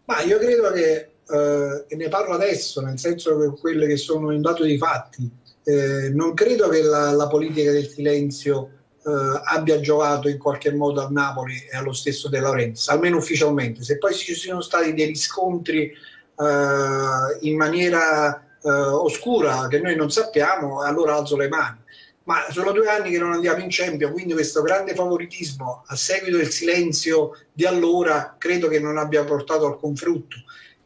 Ma io credo che, eh, e ne parlo adesso, nel senso che quelle che sono in dato di fatti, eh, non credo che la, la politica del silenzio eh, abbia giocato in qualche modo a Napoli e allo stesso De Laurentiis, almeno ufficialmente. Se poi ci sono stati dei riscontri eh, in maniera eh, oscura che noi non sappiamo, allora alzo le mani ma sono due anni che non andiamo in Champions, quindi questo grande favoritismo a seguito del silenzio di allora credo che non abbia portato alcun frutto.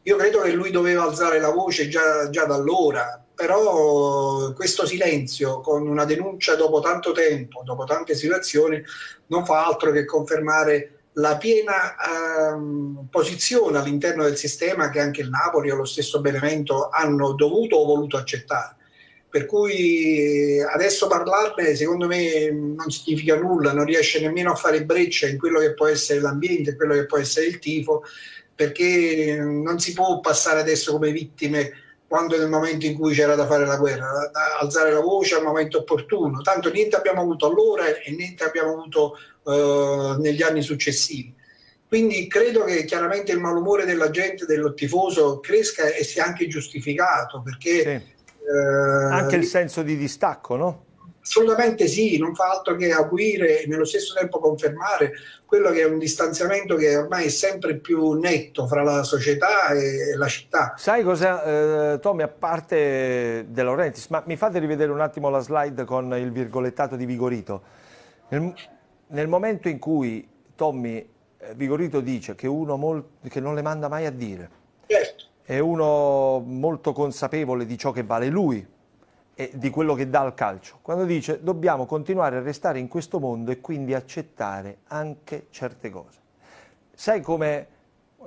Io credo che lui doveva alzare la voce già, già da allora, però questo silenzio con una denuncia dopo tanto tempo, dopo tante situazioni, non fa altro che confermare la piena ehm, posizione all'interno del sistema che anche il Napoli o lo stesso Benevento hanno dovuto o voluto accettare Per cui adesso parlarne secondo me non significa nulla, non riesce nemmeno a fare breccia in quello che può essere l'ambiente, in quello che può essere il tifo, perché non si può passare adesso come vittime quando nel momento in cui c'era da fare la guerra, alzare la voce al momento opportuno. Tanto niente abbiamo avuto allora e niente abbiamo avuto eh, negli anni successivi. Quindi credo che chiaramente il malumore della gente, del tifoso, cresca e sia anche giustificato perché... Sì. Eh, anche il senso di distacco, no? Assolutamente sì, non fa altro che acuire e nello stesso tempo confermare quello che è un distanziamento che ormai è sempre più netto fra la società e la città. Sai cosa, eh, Tommy, a parte De Laurentiis, ma mi fate rivedere un attimo la slide con il virgolettato di Vigorito. Nel, nel momento in cui Tommy eh, Vigorito dice che uno che non le manda mai a dire, certo. È uno molto consapevole di ciò che vale lui, e di quello che dà al calcio, quando dice dobbiamo continuare a restare in questo mondo e quindi accettare anche certe cose. Sai come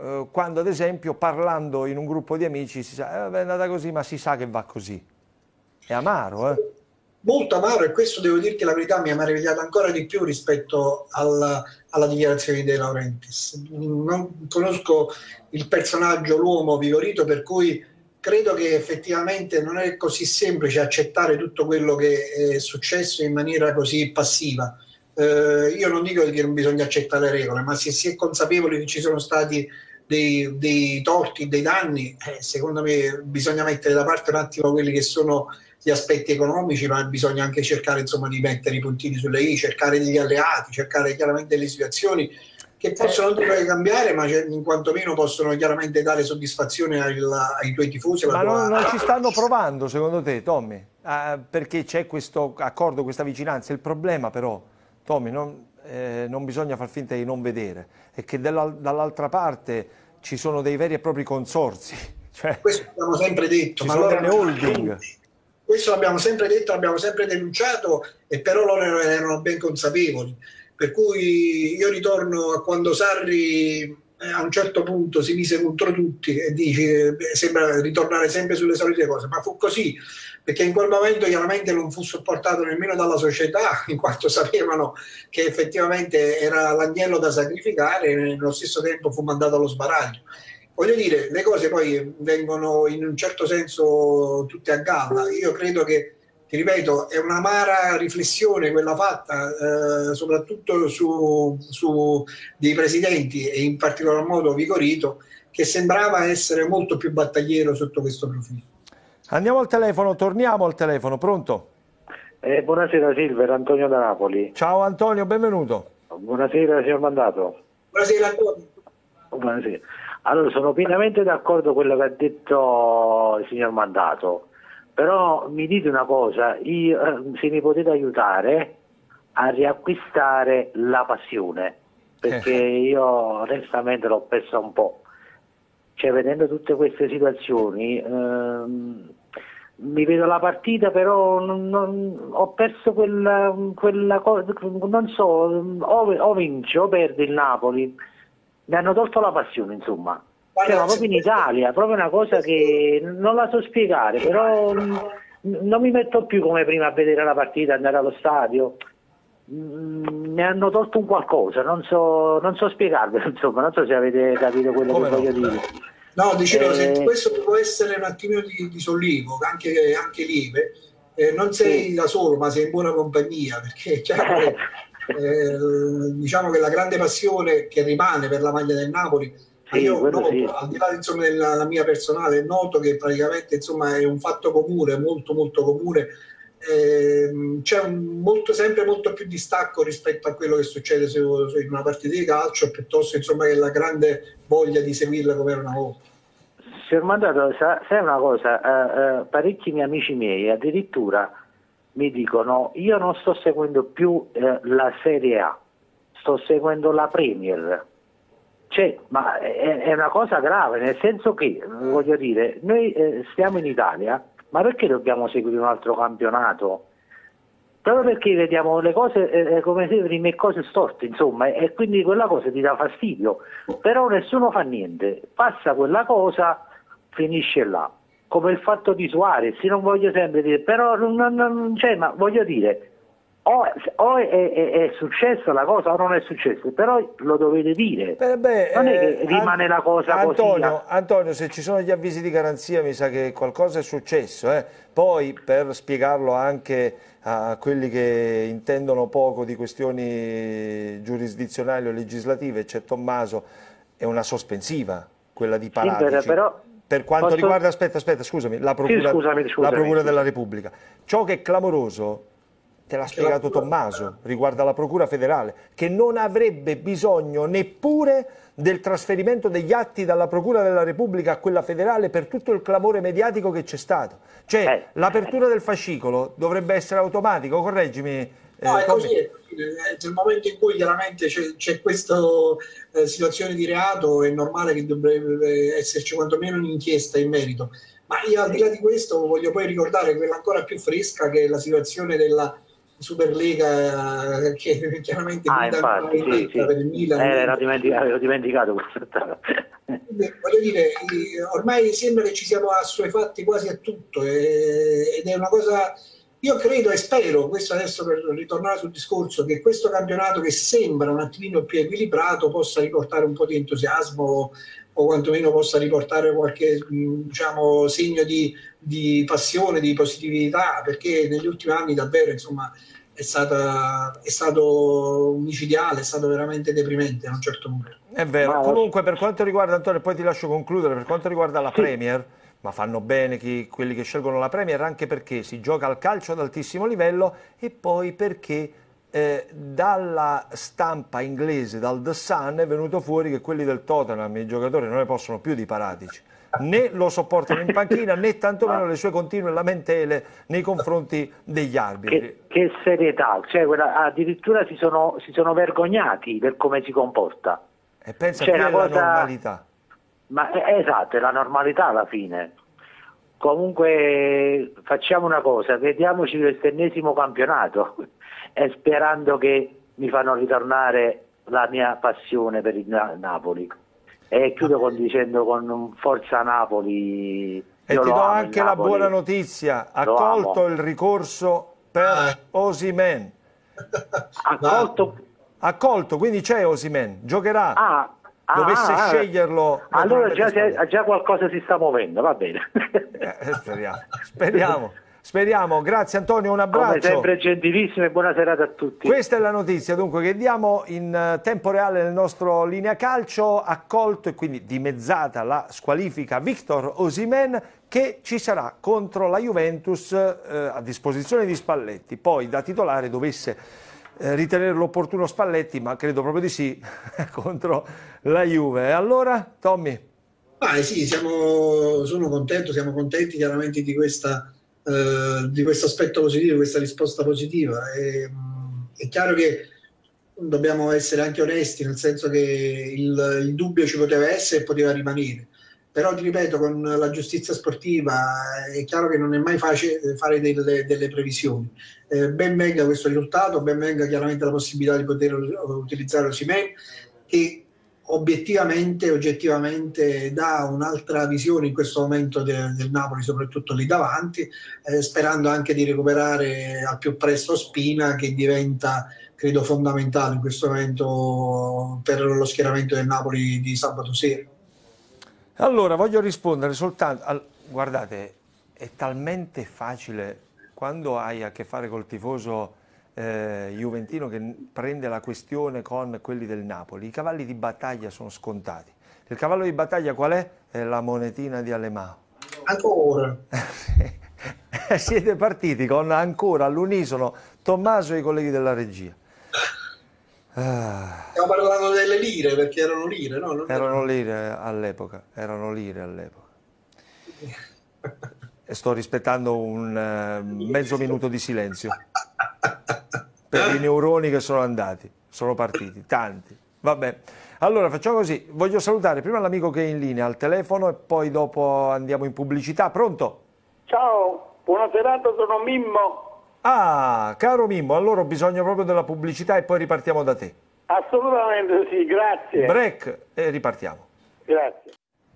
eh, quando ad esempio parlando in un gruppo di amici si sa, eh, è andata così ma si sa che va così. È amaro, eh? Molto amaro e questo devo che la verità mi ha meravigliato ancora di più rispetto alla, alla dichiarazione di Laurentiis. Non conosco il personaggio, l'uomo vigorito, per cui credo che effettivamente non è così semplice accettare tutto quello che è successo in maniera così passiva. Eh, io non dico che non bisogna accettare le regole, ma se si è consapevoli che ci sono stati dei, dei torti, dei danni, eh, secondo me bisogna mettere da parte un attimo quelli che sono gli aspetti economici, ma bisogna anche cercare insomma, di mettere i puntini sulle i, cercare degli alleati, cercare chiaramente delle situazioni che possono non cambiare, ma in quantomeno possono chiaramente dare soddisfazione ai, ai tuoi tifosi. Ma non, non, ci stanno provando, secondo te, Tommy? Ah, perché c'è questo accordo, questa vicinanza. Il problema, però, Tommy, non, eh, non bisogna far finta di non vedere, è che dall'altra parte ci sono dei veri e propri consorzi. Cioè, questo l'abbiamo sempre detto, ma allora, holding. Questo l'abbiamo sempre detto, l'abbiamo sempre denunciato, e però loro erano ben consapevoli per cui io ritorno a quando Sarri eh, a un certo punto si mise contro tutti e dice, sembra ritornare sempre sulle solite cose, ma fu così, perché in quel momento chiaramente non fu supportato nemmeno dalla società, in quanto sapevano che effettivamente era l'agnello da sacrificare e nello stesso tempo fu mandato allo sbaraglio. Voglio dire, le cose poi vengono in un certo senso tutte a galla. Io credo che ti ripeto, è un'amara riflessione quella fatta eh, soprattutto su, su, dei presidenti e in particolar modo Vigorito, che sembrava essere molto più battagliero sotto questo profilo. Andiamo al telefono, torniamo al telefono, pronto? Eh, buonasera Silver, Antonio da Napoli. Ciao Antonio, benvenuto. Buonasera signor Mandato. Buonasera Antonio. Buonasera. Allora, sono pienamente d'accordo con quello che ha detto il signor Mandato però mi dite una cosa, io, eh, se mi potete aiutare a riacquistare la passione, perché eh. io onestamente l'ho persa un po'. Cioè, vedendo tutte queste situazioni, ehm, mi vedo la partita, però non, non, ho perso quella, quella cosa, non so, o, o vince o perde il Napoli, mi hanno tolto la passione, insomma. Siamo proprio in Italia, proprio una cosa che non la so spiegare, però non mi metto più come prima a vedere la partita, andare allo stadio. Mi hanno tolto un qualcosa, non so, non so spiegarvelo, insomma, non so se avete capito quello come che no? voglio dire. No, dicevo, eh... questo può essere un attimino di, di sollievo, anche, anche lieve, eh, non sei sì. da solo, ma sei in buona compagnia, perché è chiaro che, eh, diciamo che la grande passione che rimane per la maglia del Napoli sì, io noto, sì. al di là insomma, della mia personale, noto che praticamente insomma, è un fatto comune, molto molto comune. Eh, c'è un, molto, sempre molto più distacco rispetto a quello che succede su, su, in una partita di calcio, piuttosto insomma, che la grande voglia di seguirla come era una volta. Signor Mandato, sai una cosa, eh, eh, parecchi miei amici miei addirittura mi dicono io non sto seguendo più eh, la Serie A, sto seguendo la Premier cioè, ma è, è, una cosa grave, nel senso che, voglio dire, noi eh, stiamo in Italia, ma perché dobbiamo seguire un altro campionato? Proprio perché vediamo le cose eh, come se prime cose storte, insomma, e quindi quella cosa ti dà fastidio. Però nessuno fa niente, passa quella cosa, finisce là. Come il fatto di Suarez, non voglio sempre dire, però non, non, cioè, ma voglio dire, o, o è, è, è, successa la cosa o non è successo, però lo dovete dire. Beh, beh, non è che eh, rimane la cosa Antonio, così. Antonio, se ci sono gli avvisi di garanzia mi sa che qualcosa è successo. Eh? Poi per spiegarlo anche a quelli che intendono poco di questioni giurisdizionali o legislative, c'è Tommaso, è una sospensiva quella di Paratici. Sì, però, per quanto posso... riguarda, aspetta, aspetta, scusami, la Procura, sì, scusami, scusami, la procura della Repubblica. Ciò che è clamoroso te l'ha spiegato Tommaso, riguarda la Procura federale, che non avrebbe bisogno neppure del trasferimento degli atti dalla Procura della Repubblica a quella federale per tutto il clamore mediatico che c'è stato. Cioè, eh. l'apertura del fascicolo dovrebbe essere automatico, correggimi. No, eh, è così, è così. Nel momento in cui chiaramente c'è, questa eh, situazione di reato, è normale che dovrebbe esserci quantomeno un'inchiesta in merito. Ma io al di là di questo voglio poi ricordare quella ancora più fresca che è la situazione della Superlega eh, che chiaramente ah, infatti, sì, sì. per il Milan. Eh, ero dimenticato, ero dimenticato questo. Voglio dire, ormai sembra che ci siamo assuefatti quasi a tutto eh, ed è una cosa, io credo e spero, questo adesso per ritornare sul discorso, che questo campionato che sembra un attimino più equilibrato possa riportare un po' di entusiasmo o quantomeno possa riportare qualche diciamo, segno di, di passione, di positività, perché negli ultimi anni davvero insomma, è, stata, è stato micidiale, è stato veramente deprimente a un certo punto. È vero, comunque per quanto riguarda Antonio, poi ti lascio concludere, per quanto riguarda la sì. Premier, ma fanno bene chi, quelli che scelgono la Premier anche perché si gioca al calcio ad altissimo livello e poi perché eh, dalla stampa inglese, dal The Sun, è venuto fuori che quelli del Tottenham, i giocatori non ne possono più di Paratici né lo sopportano in panchina né tantomeno le sue continue lamentele nei confronti degli arbitri. Che, che serietà, cioè, addirittura si sono, si sono, vergognati per come si comporta. E pensa cioè, più alla cosa... normalità. Ma, eh, esatto, è la normalità alla fine. Comunque facciamo una cosa, vediamoci l'ennesimo campionato e sperando che mi fanno ritornare la mia passione per il Napoli. E chiudo con, dicendo con Forza Napoli. E ti do anche la buona notizia, ha colto il ricorso per ah. Osimen. Accolto? Accolto, quindi c'è Osimen, giocherà. Ah Dovesse ah, sceglierlo. Allora già, già, qualcosa si sta muovendo, va bene. Eh, speriamo. speriamo. Speriamo, grazie Antonio, un abbraccio. Come sempre gentilissimo e buona serata a tutti. Questa è la notizia dunque che diamo in eh, tempo reale nel nostro linea calcio, accolto e quindi dimezzata la squalifica Victor Osimen che ci sarà contro la Juventus eh, a disposizione di Spalletti. Poi da titolare dovesse eh, ritenerlo opportuno Spalletti, ma credo proprio di sì, contro la Juve. Allora, Tommy? Ah, sì, siamo, sono contento, siamo contenti chiaramente di questa eh, di questo aspetto positivo, questa risposta positiva. E, è chiaro che dobbiamo essere anche onesti, nel senso che il, il dubbio ci poteva essere e poteva rimanere. Però ripeto, con la giustizia sportiva è chiaro che non è mai facile fare delle, delle previsioni. Eh, ben venga questo risultato, ben venga chiaramente la possibilità di poter utilizzare Osimen, che obiettivamente, oggettivamente dà un'altra visione in questo momento de, del Napoli, soprattutto lì davanti, eh, sperando anche di recuperare al più presto Spina che diventa credo fondamentale in questo momento per lo schieramento del Napoli di sabato sera. Allora voglio rispondere soltanto, al, guardate, è talmente facile quando hai a che fare col tifoso eh, Juventino che prende la questione con quelli del Napoli. I cavalli di battaglia sono scontati. Il cavallo di battaglia qual è? È la monetina di Alemao. Ancora. Siete partiti con ancora all'unisono Tommaso e i colleghi della regia. Ah. Stiamo parlando delle lire perché erano lire, no? Non erano lire all'epoca, erano lire all'epoca. e sto rispettando un uh, mezzo minuto di silenzio per i neuroni che sono andati, sono partiti, tanti. Vabbè, allora facciamo così, voglio salutare prima l'amico che è in linea al telefono e poi dopo andiamo in pubblicità. Pronto? Ciao, buona serata, sono Mimmo. Ah, caro Mimmo, allora ho bisogno proprio della pubblicità e poi ripartiamo da te. Assolutamente sì, grazie. Break e ripartiamo. Grazie.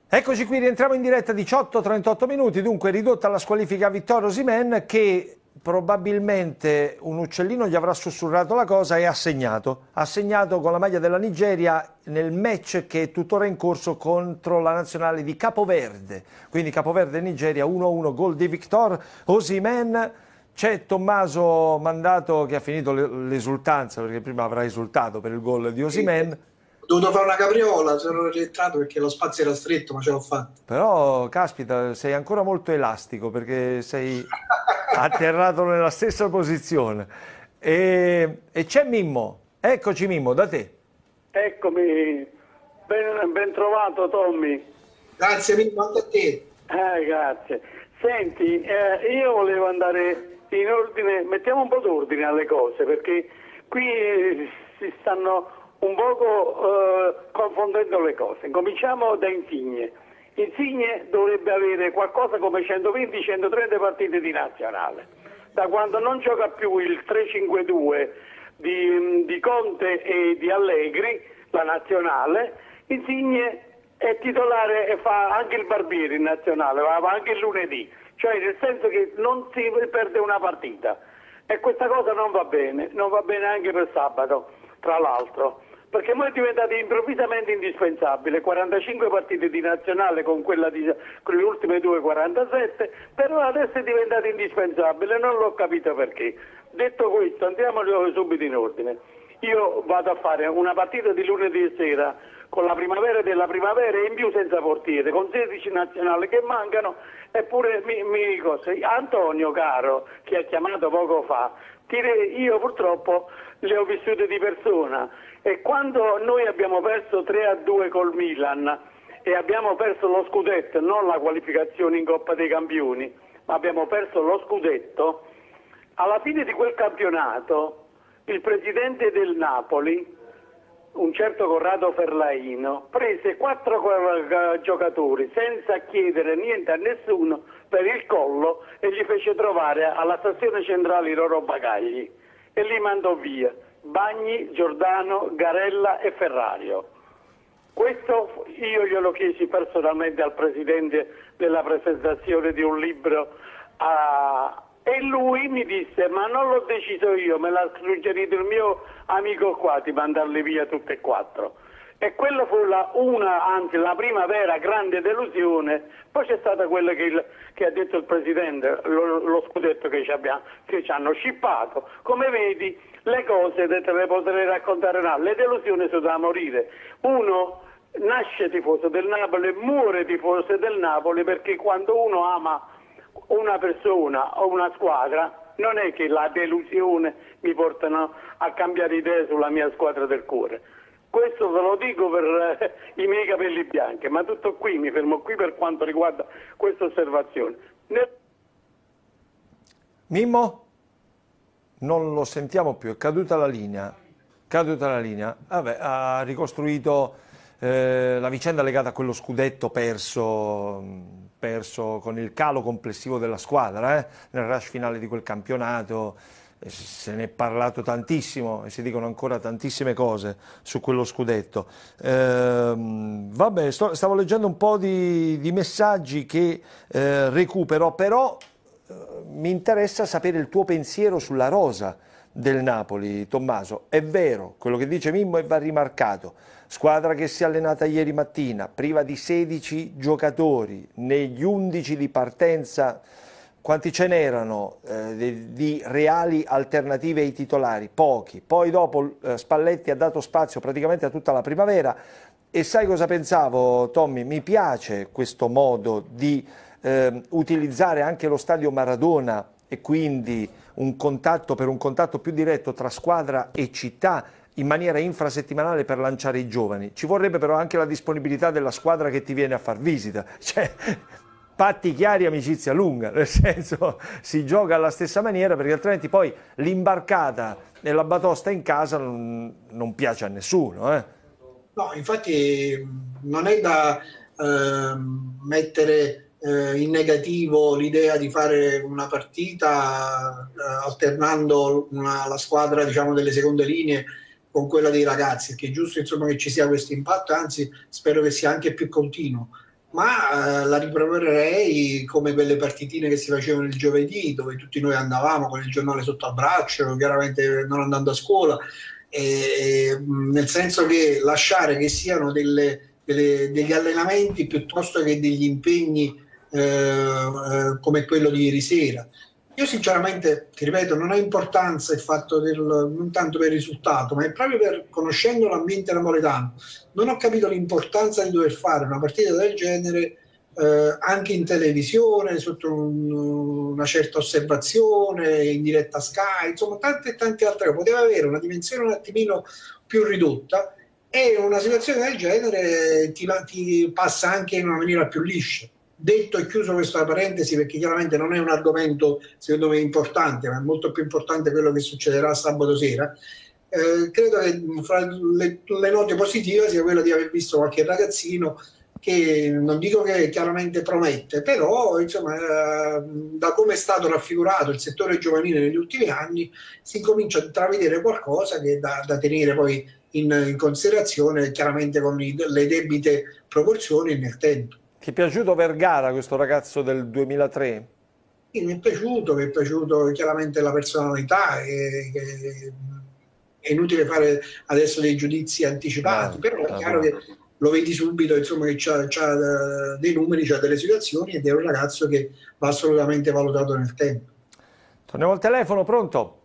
Eccoci qui, rientriamo in diretta 18-38 minuti, dunque ridotta la squalifica Vittorio Simen che probabilmente un uccellino gli avrà sussurrato la cosa e ha segnato. Ha segnato con la maglia della Nigeria nel match che è tuttora in corso contro la nazionale di Capoverde. Quindi Capoverde e Nigeria 1-1, gol di Victor Osimen. C'è Tommaso Mandato che ha finito l'esultanza perché prima avrà esultato per il gol di Osimen dovuto fare una capriola, sono rientrato perché lo spazio era stretto, ma ce l'ho fatta. Però, caspita, sei ancora molto elastico perché sei atterrato nella stessa posizione. E, e c'è Mimmo, eccoci Mimmo, da te. Eccomi, ben, ben trovato Tommy. Grazie Mimmo, anche a te. Eh, grazie. Senti, eh, io volevo andare in ordine, mettiamo un po' d'ordine alle cose perché qui si stanno un poco eh, confondendo le cose. Cominciamo da Insigne. Insigne dovrebbe avere qualcosa come 120-130 partite di nazionale. Da quando non gioca più il 3-5-2 di, di Conte e di Allegri, la nazionale, Insigne è titolare e fa anche il barbiere in nazionale, va anche il lunedì, cioè nel senso che non si perde una partita. E questa cosa non va bene, non va bene anche per sabato, tra l'altro perché noi è diventato improvvisamente indispensabile, 45 partite di nazionale con, di, con le ultime due 47, però adesso è diventato indispensabile, non l'ho capito perché. Detto questo, andiamo subito in ordine. Io vado a fare una partita di lunedì sera con la primavera della primavera e in più senza portiere, con 16 nazionali che mancano, eppure mi, mi Antonio Caro, che ha chiamato poco fa, io purtroppo le ho vissute di persona e quando noi abbiamo perso 3 a 2 col Milan e abbiamo perso lo scudetto, non la qualificazione in Coppa dei Campioni, ma abbiamo perso lo scudetto, alla fine di quel campionato il presidente del Napoli, un certo Corrado Ferlaino, prese quattro giocatori senza chiedere niente a nessuno per il collo e li fece trovare alla stazione centrale i loro bagagli e li mandò via. Bagni, Giordano, Garella e Ferrario. Questo io glielo chiesi personalmente al Presidente della presentazione di un libro a... e lui mi disse ma non l'ho deciso io, me l'ha suggerito il mio amico qua di mandarli via tutte e quattro. E quella fu la, una, anzi la prima vera grande delusione, poi c'è stata quella che, il, che ha detto il Presidente, lo, lo scudetto che ci, abbiamo, che ci hanno scippato. Come vedi le cose te le potrei raccontare no, le delusioni sono da morire. Uno nasce tifoso del Napoli muore tifoso del Napoli perché quando uno ama una persona o una squadra non è che la delusione mi portano a cambiare idea sulla mia squadra del cuore questo ve lo dico per eh, i miei capelli bianchi, ma tutto qui, mi fermo qui per quanto riguarda questa osservazione. Nel... Mimmo? Non lo sentiamo più, è caduta la linea. Caduta la linea. Vabbè, ha ricostruito eh, la vicenda legata a quello scudetto perso, perso con il calo complessivo della squadra eh, nel rush finale di quel campionato se ne è parlato tantissimo e si dicono ancora tantissime cose su quello scudetto. Ehm, vabbè, sto, stavo leggendo un po' di, di messaggi che eh, recupero, però eh, mi interessa sapere il tuo pensiero sulla rosa del Napoli, Tommaso. È vero, quello che dice Mimmo e va rimarcato. Squadra che si è allenata ieri mattina, priva di 16 giocatori, negli 11 di partenza quanti ce n'erano eh, di, reali alternative ai titolari? Pochi. Poi dopo eh, Spalletti ha dato spazio praticamente a tutta la primavera e sai cosa pensavo Tommy? Mi piace questo modo di eh, utilizzare anche lo stadio Maradona e quindi un contatto per un contatto più diretto tra squadra e città in maniera infrasettimanale per lanciare i giovani. Ci vorrebbe però anche la disponibilità della squadra che ti viene a far visita. Cioè, patti chiari, amicizia lunga, nel senso si gioca alla stessa maniera perché altrimenti poi l'imbarcata e la batosta in casa non, non piace a nessuno. Eh. No, infatti non è da eh, mettere eh, in negativo l'idea di fare una partita eh, alternando una, la squadra diciamo, delle seconde linee con quella dei ragazzi, che è giusto insomma, che ci sia questo impatto, anzi spero che sia anche più continuo ma eh, la riproporrei come quelle partitine che si facevano il giovedì, dove tutti noi andavamo con il giornale sotto al braccio, chiaramente non andando a scuola, eh, nel senso che lasciare che siano delle, delle, degli allenamenti piuttosto che degli impegni eh, eh, come quello di ieri sera. Io sinceramente, ti ripeto, non ha importanza il fatto del, non tanto per il risultato, ma è proprio per conoscendo l'ambiente napoletano. Non ho capito l'importanza di dover fare una partita del genere eh, anche in televisione, sotto un, una certa osservazione, in diretta Sky, insomma tante e tante altre cose. Poteva avere una dimensione un attimino più ridotta e una situazione del genere ti, ti passa anche in una maniera più liscia detto e chiuso questa parentesi perché chiaramente non è un argomento secondo me importante, ma è molto più importante quello che succederà sabato sera. Eh, credo che fra le, le, note positive sia quella di aver visto qualche ragazzino che non dico che chiaramente promette, però insomma, eh, da come è stato raffigurato il settore giovanile negli ultimi anni si comincia a intravedere qualcosa che è da, da tenere poi in, in, considerazione chiaramente con i, le debite proporzioni nel tempo. Ti è piaciuto Vergara, questo ragazzo del 2003? Sì, mi è piaciuto, mi è piaciuto chiaramente la personalità, e, e, è inutile fare adesso dei giudizi anticipati, no, però è chiaro no. che lo vedi subito insomma, che ha dei numeri, ha delle situazioni ed è un ragazzo che va assolutamente valutato nel tempo. Torniamo al telefono, pronto?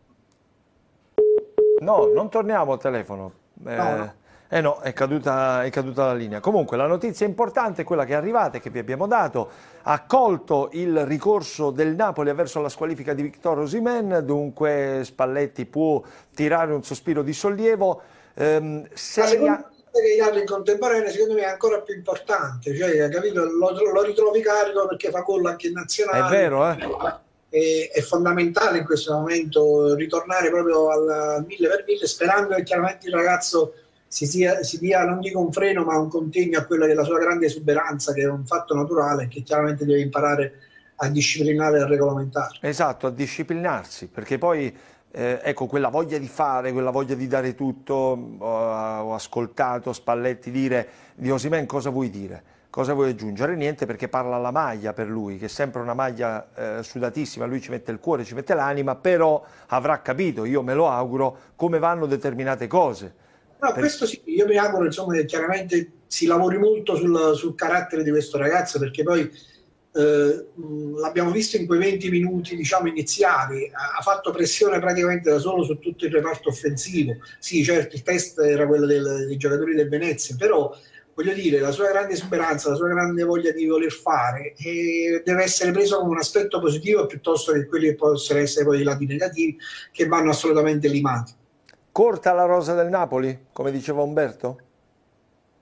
No, non torniamo al telefono. Eh, no, no. Eh no, è caduta, è caduta, la linea. Comunque la notizia importante è quella che è arrivata e che vi abbiamo dato. Ha colto il ricorso del Napoli verso la squalifica di Victor Osimen, dunque Spalletti può tirare un sospiro di sollievo. Ehm, segna... che dato in contemporanea secondo me è ancora più importante, cioè, capito? Lo, lo ritrovi carico perché fa gol anche in nazionale. È vero, eh? È, fondamentale in questo momento ritornare proprio al mille per mille, sperando che chiaramente il ragazzo si, sia, si, dia, non dico un freno, ma un contegno a quella che è la sua grande esuberanza, che è un fatto naturale, che chiaramente deve imparare a disciplinare e a regolamentare. Esatto, a disciplinarsi, perché poi eh, ecco quella voglia di fare, quella voglia di dare tutto, ho, ho ascoltato Spalletti dire di Osimen cosa vuoi dire? Cosa vuoi aggiungere? Niente perché parla la maglia per lui, che è sempre una maglia eh, sudatissima, lui ci mette il cuore, ci mette l'anima, però avrà capito, io me lo auguro, come vanno determinate cose No, questo sì, io mi auguro insomma, che chiaramente si lavori molto sul, sul carattere di questo ragazzo perché poi eh, l'abbiamo visto in quei 20 minuti diciamo, iniziali, ha, ha, fatto pressione praticamente da solo su tutto il reparto offensivo. Sì, certo, il test era quello del, dei giocatori del Venezia, però voglio dire, la sua grande speranza, la sua grande voglia di voler fare eh, deve essere preso come un aspetto positivo piuttosto che quelli che possono essere poi i lati negativi che vanno assolutamente limati. Corta la rosa del Napoli, come diceva Umberto?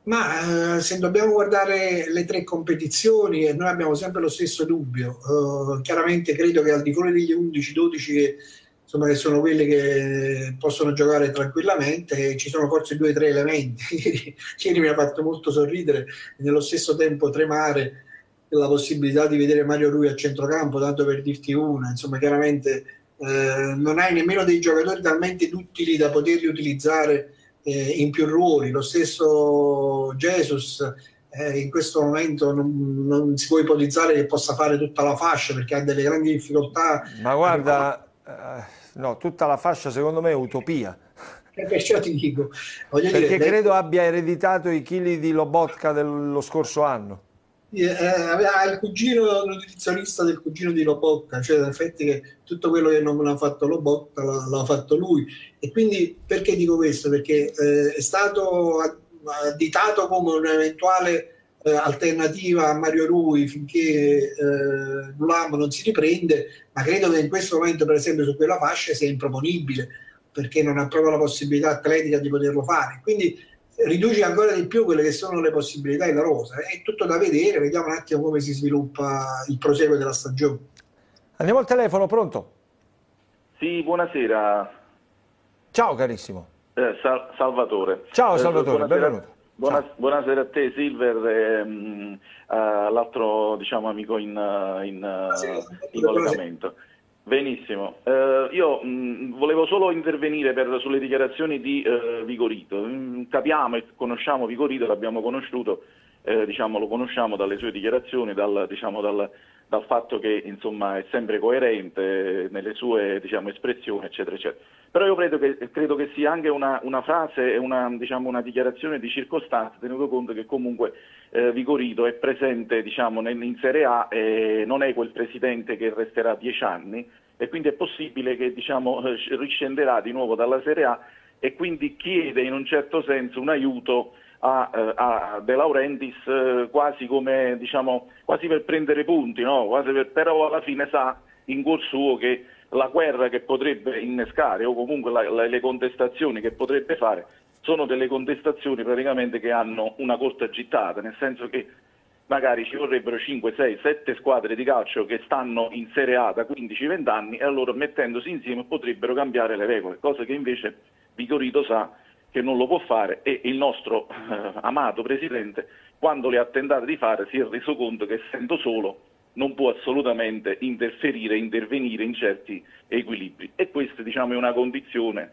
Ma eh, se dobbiamo guardare le tre competizioni, eh, noi abbiamo sempre lo stesso dubbio. Uh, chiaramente credo che al di fuori degli 11-12 che, insomma, che sono quelli che possono giocare tranquillamente, ci sono forse due o tre elementi. Ieri mi ha fatto molto sorridere nello stesso tempo tremare la possibilità di vedere Mario Rui a centrocampo, tanto per dirti una. Insomma, chiaramente eh, non hai nemmeno dei giocatori talmente duttili da poterli utilizzare eh, in più ruoli. Lo stesso Jesus eh, in questo momento non, non, si può ipotizzare che possa fare tutta la fascia perché ha delle grandi difficoltà. Ma guarda, eh, no, tutta la fascia secondo me è utopia. Perciò ti dico, perché dire, credo abbia ereditato i chili di Lobotka dello scorso anno eh, aveva il cugino nutrizionista del cugino di Lobotka, cioè in effetti che tutto quello che non l'ha fatto Lobotka l'ha, fatto lui. E quindi perché dico questo? Perché eh, è stato additato come un'eventuale eh, alternativa a Mario Rui finché eh, Lulam non si riprende, ma credo che in questo momento, per esempio, su quella fascia sia improponibile perché non ha proprio la possibilità atletica di poterlo fare. Quindi riduci ancora di più quelle che sono le possibilità della rosa. È tutto da vedere, vediamo un attimo come si sviluppa il proseguo della stagione. Andiamo al telefono, pronto? Sì, buonasera. Ciao carissimo. Eh, Sal Salvatore. Ciao eh, Salvatore, eh, benvenuto. Buona, buonasera a te Silver e um, uh, l'altro diciamo, amico in, in, in collegamento. Benissimo, eh, io mh, volevo solo intervenire per, sulle dichiarazioni di eh, Vigorito. Mh, capiamo e conosciamo Vigorito, l'abbiamo conosciuto eh, diciamo, lo conosciamo dalle sue dichiarazioni, dal, diciamo, dal, dal fatto che insomma, è sempre coerente nelle sue diciamo, espressioni, eccetera, eccetera. Però io credo che, credo che sia anche una, una frase e una, diciamo, una, dichiarazione di circostanza, tenuto conto che comunque eh, Vigorito è presente diciamo, in Serie A e non è quel presidente che resterà dieci anni e quindi è possibile che diciamo, riscenderà di nuovo dalla Serie A e quindi chiede in un certo senso un aiuto a, eh, a De Laurentiis eh, quasi, come, diciamo, quasi per prendere punti, no? per, però alla fine sa in cuor suo che la guerra che potrebbe innescare o comunque la, la, le contestazioni che potrebbe fare sono delle contestazioni praticamente che hanno una corta gittata, nel senso che magari ci vorrebbero 5, 6, 7 squadre di calcio che stanno in Serie A da 15-20 anni e allora mettendosi insieme potrebbero cambiare le regole, cosa che invece Vigorito sa che non lo può fare e il nostro eh, amato Presidente, quando le ha tentate di fare, si è reso conto che essendo solo non può assolutamente interferire, intervenire in certi equilibri e questa diciamo, è una condizione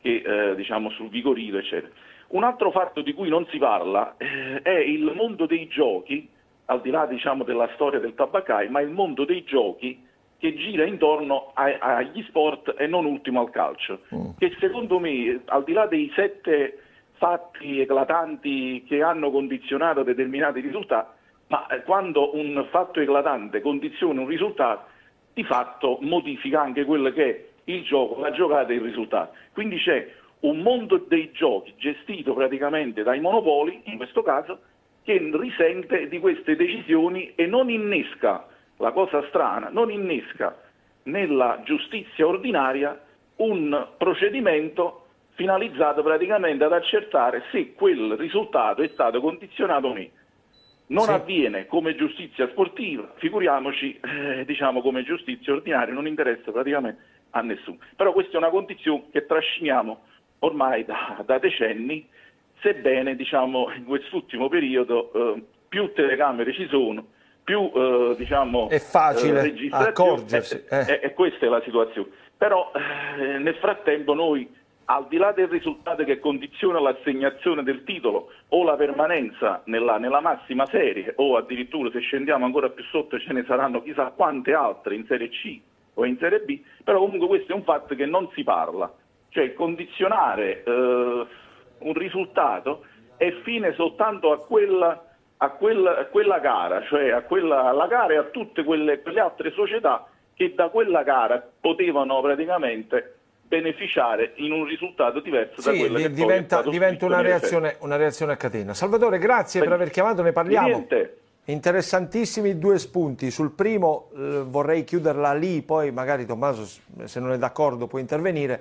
che eh, diciamo, sul vigorito eccetera. Un altro fatto di cui non si parla eh, è il mondo dei giochi, al di là diciamo, della storia del tabaccai, ma il mondo dei giochi che gira intorno a, agli sport e non ultimo al calcio, mm. che secondo me, al di là dei sette fatti eclatanti che hanno condizionato determinati risultati, ma eh, quando un fatto eclatante condiziona un risultato, di fatto modifica anche quello che è il gioco, la giocata e il risultato. Quindi c'è un mondo dei giochi gestito praticamente dai monopoli, in questo caso, che risente di queste decisioni e non innesca la cosa strana, non innesca nella giustizia ordinaria un procedimento finalizzato praticamente ad accertare se quel risultato è stato condizionato o meno. Non sì. avviene come giustizia sportiva, figuriamoci eh, diciamo come giustizia ordinaria, non interessa praticamente a nessuno. Però questa è una condizione che trasciniamo ormai da, da decenni, sebbene diciamo, in quest'ultimo periodo eh, più telecamere ci sono, più eh, diciamo, è facile eh, accorgersi. E, eh. e, questa è la situazione. Però eh, nel frattempo noi, al di là del risultato che condiziona l'assegnazione del titolo o la permanenza nella, nella, massima serie, o addirittura se scendiamo ancora più sotto ce ne saranno chissà quante altre in Serie C o in Serie B, però comunque questo è un fatto che non si parla. Cioè condizionare eh, un risultato è fine soltanto a quella a quella, a quella gara, cioè a quella, alla gara e a tutte quelle, quelle altre società che da quella gara potevano praticamente beneficiare in un risultato diverso sì, da quello che diventa, diventa una, reazione, una reazione, a catena. Salvatore, grazie per aver chiamato, ne parliamo. Niente. Interessantissimi due spunti. Sul primo eh, vorrei chiuderla lì, poi magari Tommaso, se non è d'accordo, può intervenire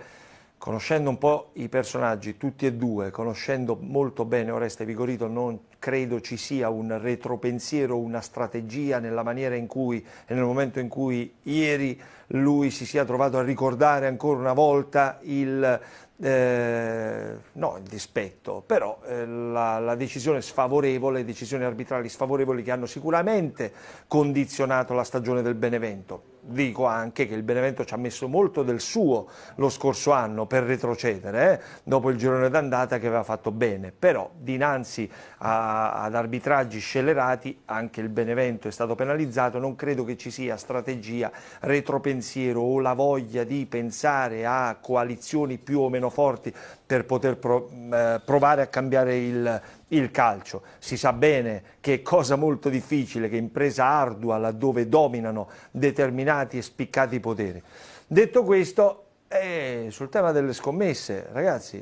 conoscendo un po' i personaggi, tutti e due, conoscendo molto bene Oreste Vigorito, non credo ci sia un retropensiero, una strategia nella maniera in cui e nel momento in cui ieri lui si sia trovato a ricordare ancora una volta il, eh, no, il dispetto, però eh, la, la, decisione sfavorevole, le decisioni arbitrali sfavorevoli che hanno sicuramente condizionato la stagione del Benevento dico anche che il Benevento ci ha messo molto del suo lo scorso anno per retrocedere, eh? dopo il girone d'andata che aveva fatto bene, però dinanzi a, ad arbitraggi scellerati anche il Benevento è stato penalizzato, non credo che ci sia strategia, retropensiero o la voglia di pensare a coalizioni più o meno forti per poter pro, eh, provare a cambiare il, il calcio. Si sa bene che è cosa molto difficile, che impresa ardua laddove dominano determinati e spiccati poteri. Detto questo, eh, sul tema delle scommesse, ragazzi,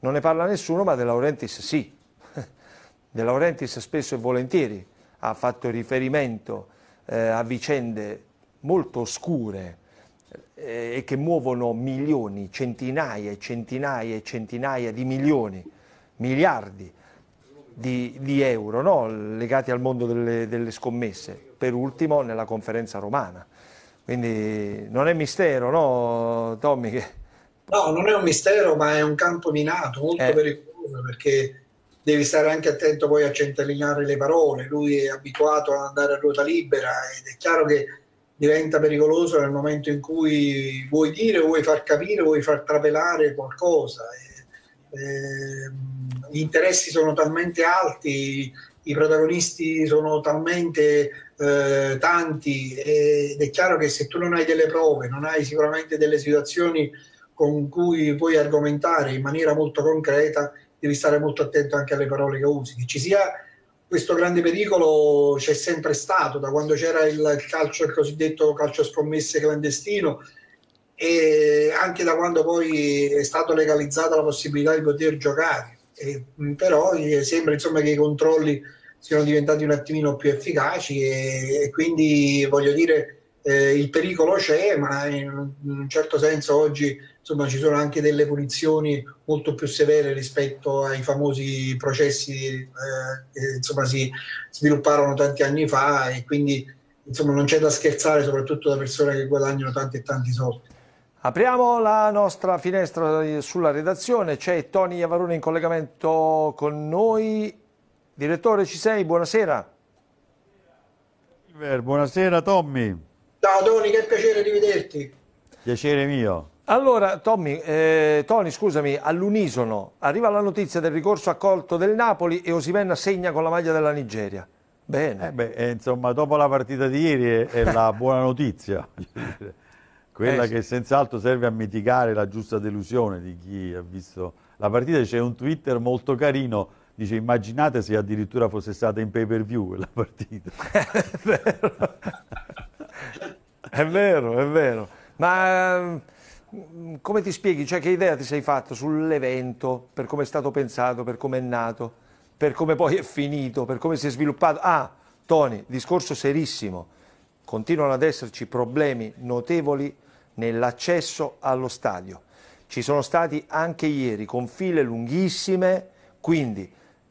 non ne parla nessuno, ma De Laurentiis sì. De Laurentiis spesso e volentieri ha fatto riferimento eh, a vicende molto oscure eh, e che muovono milioni, centinaia e centinaia e centinaia di milioni, miliardi di, di euro no? legati al mondo delle, delle, scommesse, per ultimo nella conferenza romana. Quindi non è mistero, no Tommy? Che... No, non è un mistero, ma è un campo minato, molto eh. pericoloso, perché devi stare anche attento poi a centellinare le parole. Lui è abituato ad andare a ruota libera ed è chiaro che diventa pericoloso nel momento in cui vuoi dire, vuoi far capire, vuoi far trapelare qualcosa. E, eh, gli interessi sono talmente alti, i protagonisti sono talmente eh, tanti ed è chiaro che se tu non hai delle prove, non hai sicuramente delle situazioni con cui puoi argomentare in maniera molto concreta, devi stare molto attento anche alle parole che usi. Che ci sia questo grande pericolo c'è sempre stato da quando c'era il calcio, il cosiddetto calcio scommesse clandestino e anche da quando poi è stata legalizzata la possibilità di poter giocare. E, però sembra insomma che i controlli siano diventati un attimino più efficaci e, e quindi voglio dire eh, il pericolo c'è, ma in un certo senso oggi insomma, ci sono anche delle punizioni molto più severe rispetto ai famosi processi eh, che insomma, si svilupparono tanti anni fa e quindi insomma, non c'è da scherzare soprattutto da persone che guadagnano tanti e tanti soldi. Apriamo la nostra finestra sulla redazione, c'è Tony Iavarone in collegamento con noi. Direttore, ci sei? Buonasera. Buonasera Tommy. Ciao Tony, che piacere di vederti. Piacere mio. Allora, Tommy, eh, Tony, scusami, all'unisono arriva la notizia del ricorso accolto del Napoli e Osimenna segna con la maglia della Nigeria. Bene. Eh beh, eh, insomma, dopo la partita di ieri è, è la buona notizia. Quella eh, che senz'altro serve a mitigare la giusta delusione di chi ha visto la partita. C'è un Twitter molto carino Dice, immaginate se addirittura fosse stata in pay per view quella partita. è vero, è vero. Ma mm, come ti spieghi? Cioè, che idea ti sei fatto sull'evento, per come è stato pensato, per come è nato, per come poi è finito, per come si è sviluppato? Ah, Tony, discorso serissimo. Continuano ad esserci problemi notevoli nell'accesso allo stadio. Ci sono stati anche ieri con file lunghissime, quindi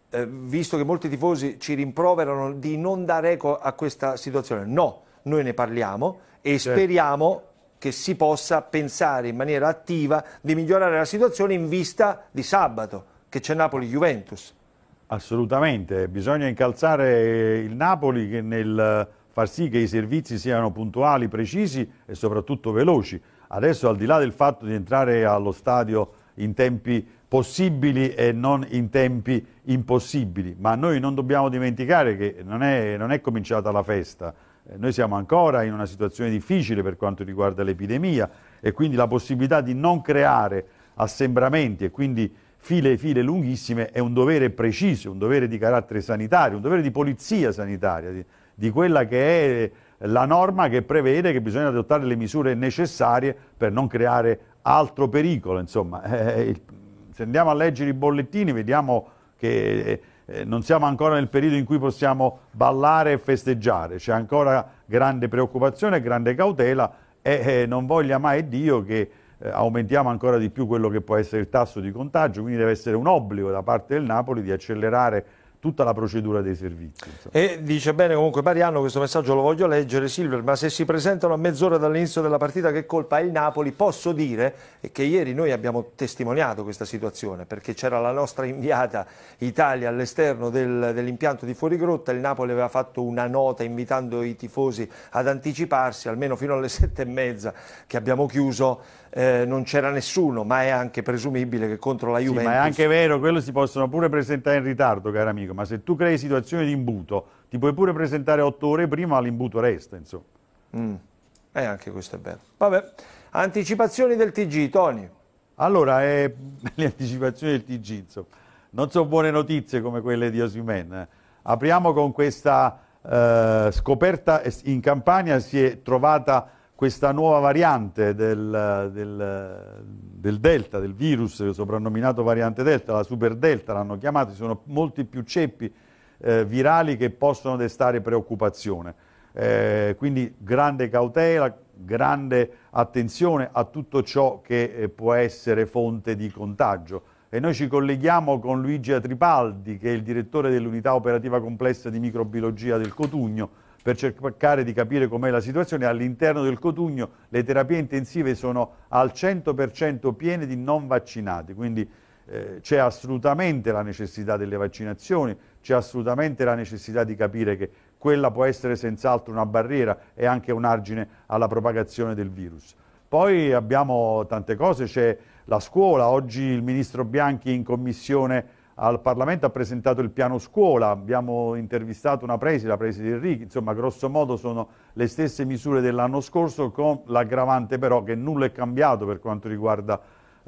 eh, visto che molti tifosi ci rimproverano di non dare eco a questa situazione. No, noi ne parliamo e certo. speriamo che si possa pensare in maniera attiva di migliorare la situazione in vista di sabato, che c'è Napoli-Juventus. Assolutamente, bisogna incalzare il Napoli nel far sì che i servizi siano puntuali, precisi e soprattutto veloci. Adesso al di là del fatto di entrare allo stadio in tempi possibili e non in tempi impossibili, ma noi non dobbiamo dimenticare che non è, non è cominciata la festa, noi siamo ancora in una situazione difficile per quanto riguarda l'epidemia e quindi la possibilità di non creare assembramenti e quindi file e file lunghissime è un dovere preciso, un dovere di carattere sanitario, un dovere di polizia sanitaria, di, di quella che è la norma che prevede che bisogna adottare le misure necessarie per non creare altro pericolo. Insomma, eh, se andiamo a leggere i bollettini vediamo che eh, non siamo ancora nel periodo in cui possiamo ballare e festeggiare, c'è ancora grande preoccupazione grande cautela e eh, non voglia mai Dio che eh, aumentiamo ancora di più quello che può essere il tasso di contagio, quindi deve essere un obbligo da parte del Napoli di accelerare tutta la procedura dei servizi. Insomma. E dice bene comunque Mariano, questo messaggio lo voglio leggere, Silver, ma se si presentano a mezz'ora dall'inizio della partita che colpa è il Napoli, posso dire che ieri noi abbiamo testimoniato questa situazione, perché c'era la nostra inviata Italia all'esterno del, dell'impianto di Fuorigrotta, il Napoli aveva fatto una nota invitando i tifosi ad anticiparsi, almeno fino alle sette e mezza che abbiamo chiuso, eh, non c'era nessuno, ma è anche presumibile che contro la Juventus... Sì, ma è anche vero, quello si possono pure presentare in ritardo, caro amico, ma se tu crei situazioni di imbuto, ti puoi pure presentare otto ore prima, l'imbuto resta, insomma. Mm. Eh, anche questo è vero. Vabbè, anticipazioni del TG, Tony. Allora, eh, le anticipazioni del TG, insomma, non sono buone notizie come quelle di Osimen. Eh. Apriamo con questa eh, scoperta, in Campania si è trovata questa nuova variante del, del, del, Delta, del virus soprannominato variante Delta, la Super Delta l'hanno chiamato, ci sono molti più ceppi eh, virali che possono destare preoccupazione. Eh, quindi grande cautela, grande attenzione a tutto ciò che eh, può essere fonte di contagio. E noi ci colleghiamo con Luigi Atripaldi, che è il direttore dell'unità operativa complessa di microbiologia del Cotugno, per cercare di capire com'è la situazione. All'interno del Cotugno le terapie intensive sono al 100% piene di non vaccinati, quindi eh, c'è assolutamente la necessità delle vaccinazioni, c'è assolutamente la necessità di capire che quella può essere senz'altro una barriera e anche un argine alla propagazione del virus. Poi abbiamo tante cose, c'è la scuola, oggi il Ministro Bianchi in Commissione al Parlamento ha presentato il piano scuola, abbiamo intervistato una preside, la preside Enrichi, insomma grosso modo sono le stesse misure dell'anno scorso con l'aggravante però che nulla è cambiato per quanto riguarda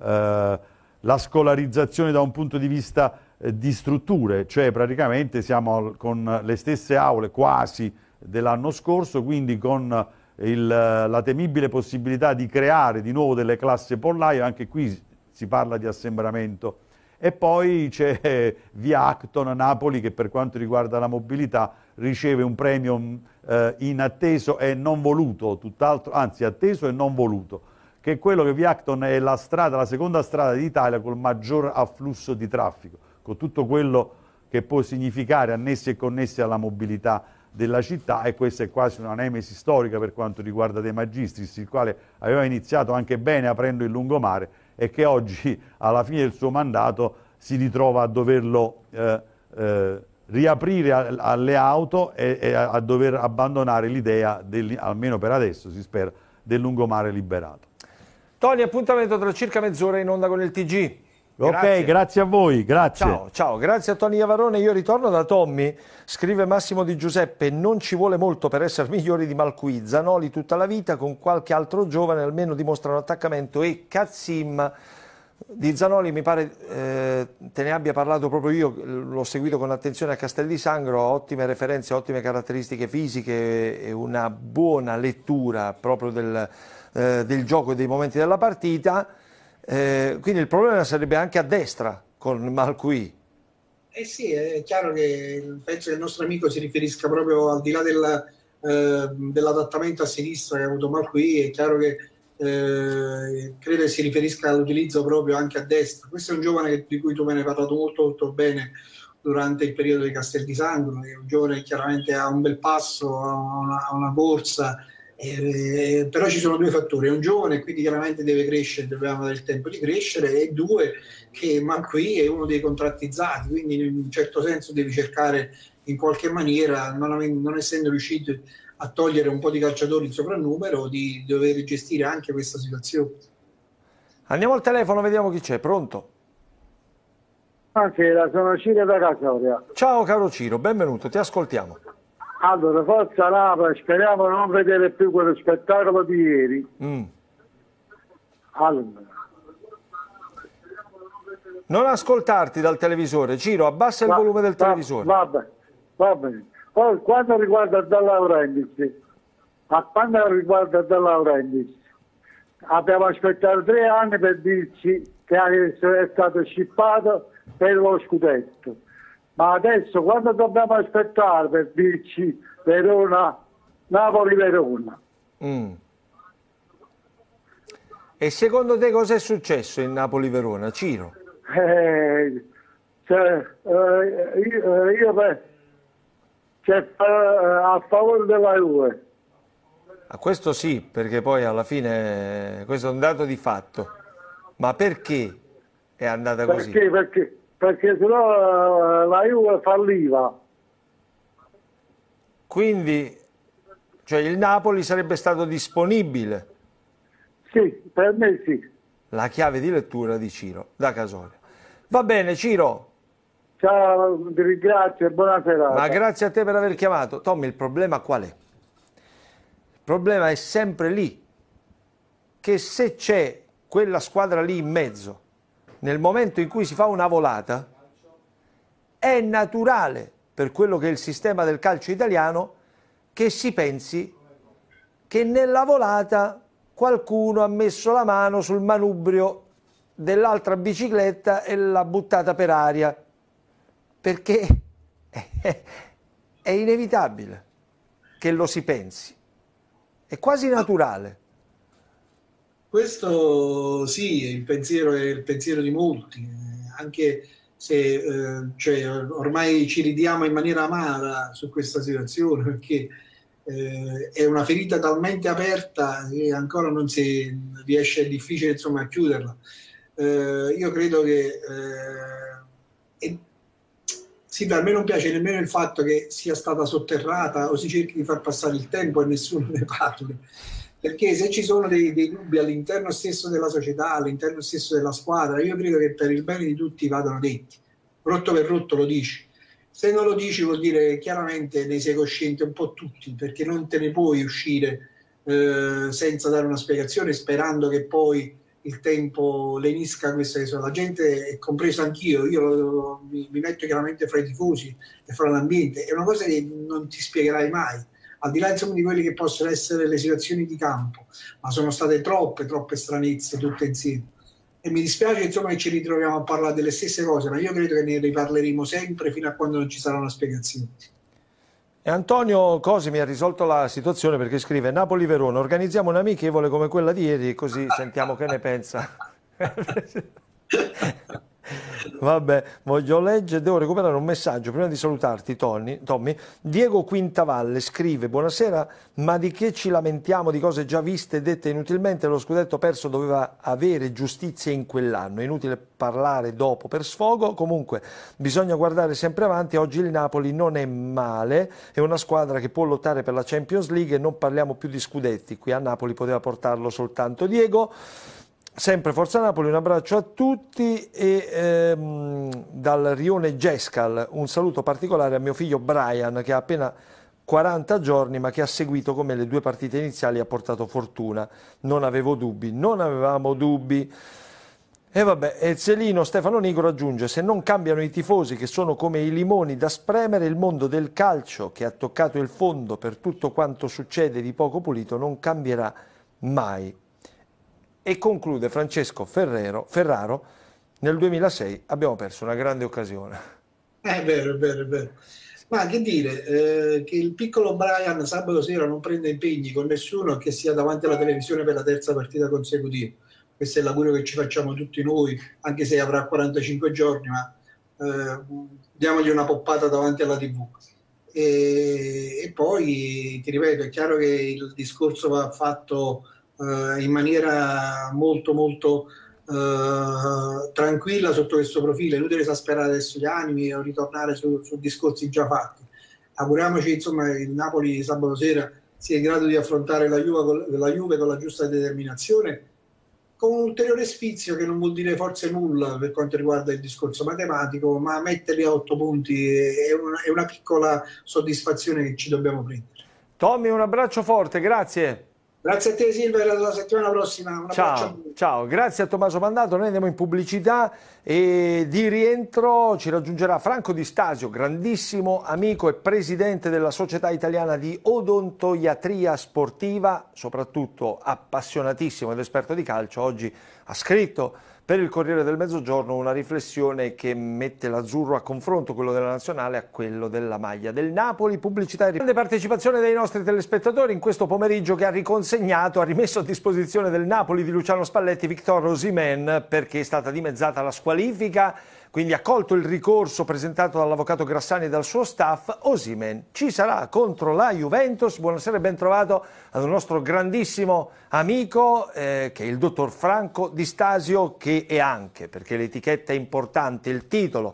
eh, la scolarizzazione da un punto di vista eh, di strutture, cioè praticamente siamo con le stesse aule quasi dell'anno scorso, quindi con il, la temibile possibilità di creare di nuovo delle classi pollaio, anche qui si parla di assembramento e poi c'è Via Acton Napoli che per quanto riguarda la mobilità riceve un premio eh, inatteso e non voluto, tutt'altro, anzi atteso e non voluto, che è quello che Via Acton è la strada, la seconda strada d'Italia col maggior afflusso di traffico, con tutto quello che può significare annessi e connessi alla mobilità della città e questa è quasi una nemesi storica per quanto riguarda De Magistris, il quale aveva iniziato anche bene aprendo il lungomare e che oggi alla fine del suo mandato si ritrova a doverlo eh, eh, riaprire alle auto e, e a, a, dover abbandonare l'idea, almeno per adesso si spera, del lungomare liberato. Tony, appuntamento tra circa mezz'ora in onda con il TG. Grazie. Ok, grazie a voi, grazie. Ciao, ciao, grazie a Tony Avarone. Io ritorno da Tommy, scrive Massimo Di Giuseppe, non ci vuole molto per essere migliori di Malqui, Zanoli tutta la vita, con qualche altro giovane almeno dimostrano attaccamento e Kazzim di Zanoli mi pare eh, te ne abbia parlato proprio io, l'ho seguito con attenzione a Castel di Sangro, ottime referenze, ottime caratteristiche fisiche e una buona lettura proprio del, eh, del gioco e dei momenti della partita. Eh, quindi il problema sarebbe anche a destra con Malqui. Eh sì, è chiaro che penso che il nostro amico si riferisca proprio al di là del, eh, dell'adattamento a sinistra che ha avuto Malqui, è chiaro che eh, credo si riferisca all'utilizzo proprio anche a destra. Questo è un giovane di cui tu me ne hai parlato molto, molto bene durante il periodo di Castel di Sangro, è un giovane che chiaramente ha un bel passo, ha una, una corsa, eh, però ci sono due fattori, è un giovane quindi chiaramente deve crescere, dobbiamo avere il tempo di crescere e due che ma qui è uno dei contrattizzati, quindi in un certo senso devi cercare in qualche maniera, non, non essendo riuscito a togliere un po' di calciatori in soprannumero, di dover gestire anche questa situazione. Andiamo al telefono, vediamo chi c'è, pronto? Buonasera, sono Ciro da Casoria. Ciao caro Ciro, benvenuto, ti ascoltiamo. Allora, forza Napoli, speriamo di non vedere più quello spettacolo di ieri. Mm. Allora. Non ascoltarti dal televisore, Ciro, abbassa va, il volume del va, televisore. Va bene, va bene. Poi, quando riguarda De Laurentiis, a quando riguarda De Laurentiis, abbiamo aspettato tre anni per dirci che è stato scippato per lo scudetto ma adesso quando dobbiamo aspettare per dirci Verona, Napoli-Verona? Mm. E secondo te cosa è successo in Napoli-Verona, Ciro? Eh, cioè, eh, io, eh, io beh, cioè, eh, a favore della Juve. A questo sì, perché poi alla fine questo è un dato di fatto. Ma perché è andata così? Perché? Perché? sennò eh, la Juve falliva. Quindi, cioè il Napoli sarebbe stato disponibile? Sì, per me sì. La chiave di lettura di Ciro, da Casoria. Va bene, Ciro. Ciao, ti ringrazio e buona serata. Ma grazie a te per aver chiamato. Tommy, il problema qual è? Il problema è sempre lì, che se c'è quella squadra lì in mezzo nel momento in cui si fa una volata, è naturale per quello che è il sistema del calcio italiano che si pensi che nella volata qualcuno ha messo la mano sul manubrio dell'altra bicicletta e l'ha buttata per aria, perché è inevitabile che lo si pensi, è quasi naturale. Questo sì, il pensiero è il pensiero di molti, eh, anche se eh, cioè, ormai ci ridiamo in maniera amara su questa situazione perché eh, è una ferita talmente aperta che ancora non si riesce, è difficile insomma, a chiuderla. Eh, io credo che eh, sì, per me non piace nemmeno il fatto che sia stata sotterrata o si cerchi di far passare il tempo e nessuno ne parli perché se ci sono dei, dei dubbi all'interno stesso della società, all'interno stesso della squadra, io credo che per il bene di tutti vadano detti. rotto per rotto lo dici. Se non lo dici vuol dire chiaramente ne sei cosciente un po' tutti, perché non te ne puoi uscire eh, senza dare una spiegazione sperando che poi il tempo lenisca questa che sono la gente, compreso anch'io, io mi, mi, metto chiaramente fra i tifosi e fra l'ambiente, è una cosa che non ti spiegherai mai, al di là insomma, di quelle che possono essere le situazioni di campo, ma sono state troppe, troppe stranezze tutte insieme. E mi dispiace insomma, che ci ritroviamo a parlare delle stesse cose, ma io credo che ne riparleremo sempre fino a quando non ci sarà una spiegazione. E Antonio Cosi mi ha risolto la situazione perché scrive Napoli-Verona, organizziamo un'amichevole come quella di ieri così sentiamo che ne pensa. Vabbè, voglio leggere, devo recuperare un messaggio prima di salutarti Tony, Tommy. Diego Quintavalle scrive, buonasera, ma di che ci lamentiamo di cose già viste e dette inutilmente? Lo scudetto perso doveva avere giustizia in quell'anno, inutile parlare dopo per sfogo, comunque bisogna guardare sempre avanti, oggi il Napoli non è male, è una squadra che può lottare per la Champions League e non parliamo più di scudetti, qui a Napoli poteva portarlo soltanto Diego. Sempre Forza Napoli, un abbraccio a tutti e ehm, dal Rione Gescal un saluto particolare a mio figlio Brian che ha appena 40 giorni ma che ha seguito come le due partite iniziali ha portato fortuna. Non avevo dubbi, non avevamo dubbi. E vabbè, e Zelino Stefano Nigro aggiunge, se non cambiano i tifosi che sono come i limoni da spremere, il mondo del calcio che ha toccato il fondo per tutto quanto succede di poco pulito non cambierà mai. E conclude Francesco Ferrero, Ferraro, nel 2006 abbiamo perso una grande occasione. È vero, è vero, è vero. Ma che dire, eh, che il piccolo Brian sabato sera non prenda impegni con nessuno che sia davanti alla televisione per la terza partita consecutiva. Questo è lavoro che ci facciamo tutti noi, anche se avrà 45 giorni, ma eh, diamogli una poppata davanti alla TV. E, e, poi, ti ripeto, è chiaro che il discorso va fatto eh, in maniera molto molto eh, tranquilla sotto questo profilo. È inutile esasperare adesso gli animi o ritornare su, su discorsi già fatti. Auguriamoci insomma che il Napoli sabato sera sia in grado di affrontare la Juve, la Juve con la giusta determinazione con un ulteriore sfizio che non vuol dire forse nulla per quanto riguarda il discorso matematico, ma metterli a otto punti è una, è una piccola soddisfazione che ci dobbiamo prendere. Tommy, un abbraccio forte, grazie. Grazie a te Silver, alla settimana prossima. ciao, ciao, grazie a Tommaso Mandato, noi andiamo in pubblicità e di rientro ci raggiungerà Franco Di Stasio, grandissimo amico e presidente della Società Italiana di Odontoiatria Sportiva, soprattutto appassionatissimo ed esperto di calcio, oggi ha scritto per il Corriere del Mezzogiorno una riflessione che mette l'azzurro a confronto, quello della nazionale, a quello della maglia del Napoli. Pubblicità e grande partecipazione dei nostri telespettatori in questo pomeriggio che ha riconsegnato, ha rimesso a disposizione del Napoli di Luciano Spalletti Victor Rosimen perché è stata dimezzata la squalifica quindi accolto il ricorso presentato dall'avvocato Grassani e dal suo staff, Osimen ci sarà contro la Juventus. Buonasera e ben trovato ad un nostro grandissimo amico eh, che è il dottor Franco Di Stasio che è anche, perché l'etichetta è importante, il titolo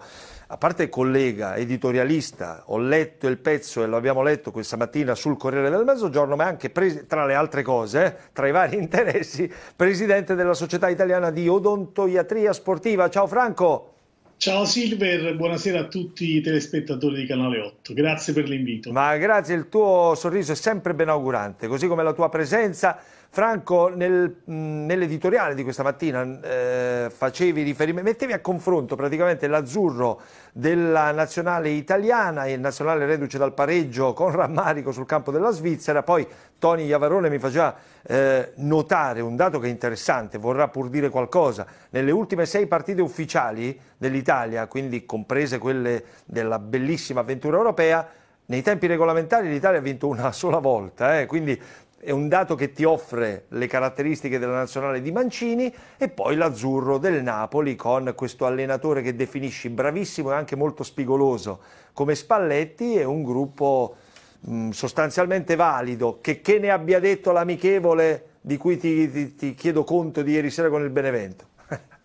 a parte collega, editorialista, ho letto il pezzo e lo abbiamo letto questa mattina sul Corriere del Mezzogiorno, ma anche tra le altre cose, eh, tra i vari interessi, presidente della Società Italiana di Odontoiatria Sportiva. Ciao Franco! Ciao Silver, buonasera a tutti i telespettatori di Canale 8, grazie per l'invito. Ma grazie, il tuo sorriso è sempre ben augurante, così come la tua presenza Franco, nel, nell'editoriale di questa mattina eh, facevi riferimento, mettevi a confronto praticamente l'azzurro della nazionale italiana e il nazionale reduce dal pareggio con rammarico sul campo della Svizzera, poi Tony Iavarone mi faceva eh, notare un dato che è interessante, vorrà pur dire qualcosa, nelle ultime sei partite ufficiali dell'Italia, quindi comprese quelle della bellissima avventura europea, nei tempi regolamentari l'Italia ha vinto una sola volta, eh, quindi è un dato che ti offre le caratteristiche della nazionale di Mancini e poi l'azzurro del Napoli con questo allenatore che definisci bravissimo e anche molto spigoloso come Spalletti e un gruppo mh, sostanzialmente valido che, che, ne abbia detto l'amichevole di cui ti, ti, ti chiedo conto di ieri sera con il Benevento.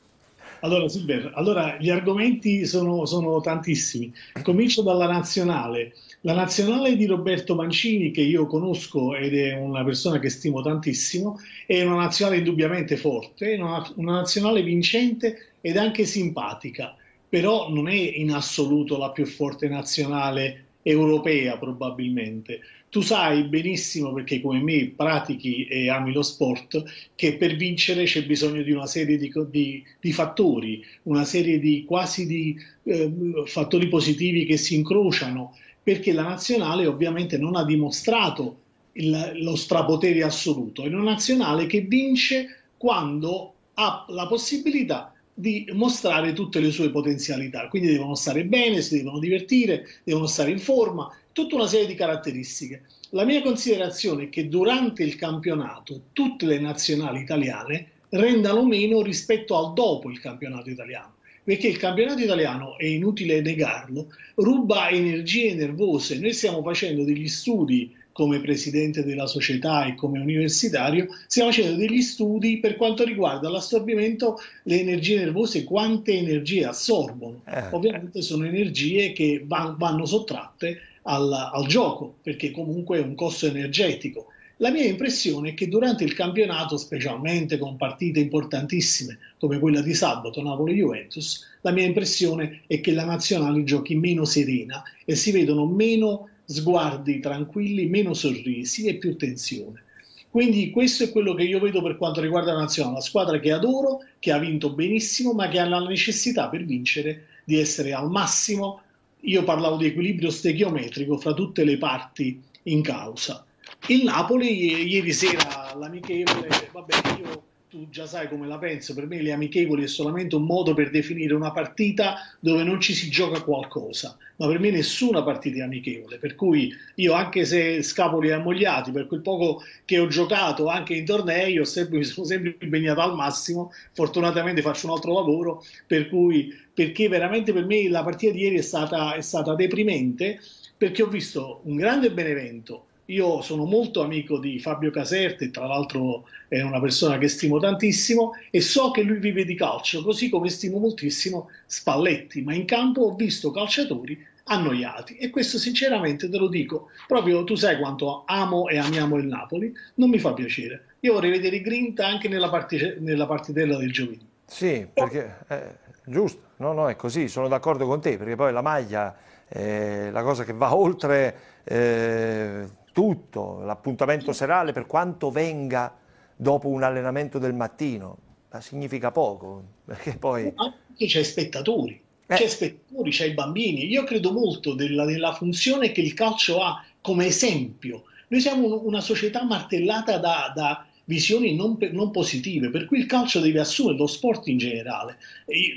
Allora, Silver, allora gli argomenti sono, sono tantissimi. Comincio dalla nazionale. La nazionale di Roberto Mancini, che io conosco ed è una persona che stimo tantissimo, è una nazionale indubbiamente forte, una, una nazionale vincente ed anche simpatica. però non è in assoluto la più forte nazionale europea probabilmente. Tu sai benissimo, perché come me pratichi e ami lo sport, che per vincere c'è bisogno di una serie di, di, di fattori, una serie di quasi di eh, fattori positivi che si incrociano, perché la nazionale ovviamente non ha dimostrato il, lo strapotere assoluto, è una nazionale che vince quando ha la possibilità di mostrare tutte le sue potenzialità, quindi devono stare bene, si devono divertire, devono stare in forma, tutta una serie di caratteristiche. La mia considerazione è che durante il campionato tutte le nazionali italiane rendano meno rispetto al dopo il campionato italiano, perché il campionato italiano, è inutile negarlo, ruba energie nervose. Noi stiamo facendo degli studi come presidente della società e come universitario, stiamo facendo degli studi per quanto riguarda l'assorbimento, le energie nervose, quante energie assorbono. Eh. Ovviamente sono energie che van, vanno sottratte al, al gioco, perché comunque è un costo energetico. La mia impressione è che durante il campionato, specialmente con partite importantissime come quella di sabato Napoli-Juventus, la mia impressione è che la nazionale giochi meno serena e si vedono meno sguardi tranquilli, meno sorrisi e più tensione. Quindi questo è quello che io vedo per quanto riguarda la nazionale, una squadra che adoro, che ha vinto benissimo, ma che ha la necessità per vincere di essere al massimo io parlavo di equilibrio stechiometrico fra tutte le parti in causa. Il Napoli ieri sera l'amichevole, vabbè io tu già sai come la penso, per me le amichevoli è solamente un modo per definire una partita dove non ci si gioca qualcosa, ma per me nessuna partita è amichevole, per cui io anche se scapoli ammogliati, per quel poco che ho giocato anche in tornei, mi sono sempre impegnato al massimo, fortunatamente faccio un altro lavoro, per cui, perché veramente per me la partita di ieri è stata, è stata deprimente, perché ho visto un grande Benevento, io sono molto amico di Fabio Caserte, tra l'altro è una persona che stimo tantissimo e so che lui vive di calcio, così come stimo moltissimo Spalletti, ma in campo ho visto calciatori annoiati e questo sinceramente te lo dico, proprio tu sai quanto amo e amiamo il Napoli, non mi fa piacere. Io vorrei vedere Grinta anche nella, part- nella partitella del giovedì. Sì, perché è giusto, no, no, è così, sono d'accordo con te, perché poi la maglia è la cosa che va oltre... Eh tutto, l'appuntamento serale, per quanto venga dopo un allenamento del mattino, ma significa poco, perché poi... Anche c'è spettatori, eh. c'è spettatori, c'è i bambini. Io credo molto della, della, funzione che il calcio ha come esempio. Noi siamo una società martellata da, da visioni non, non, positive, per cui il calcio deve assumere, lo sport in generale,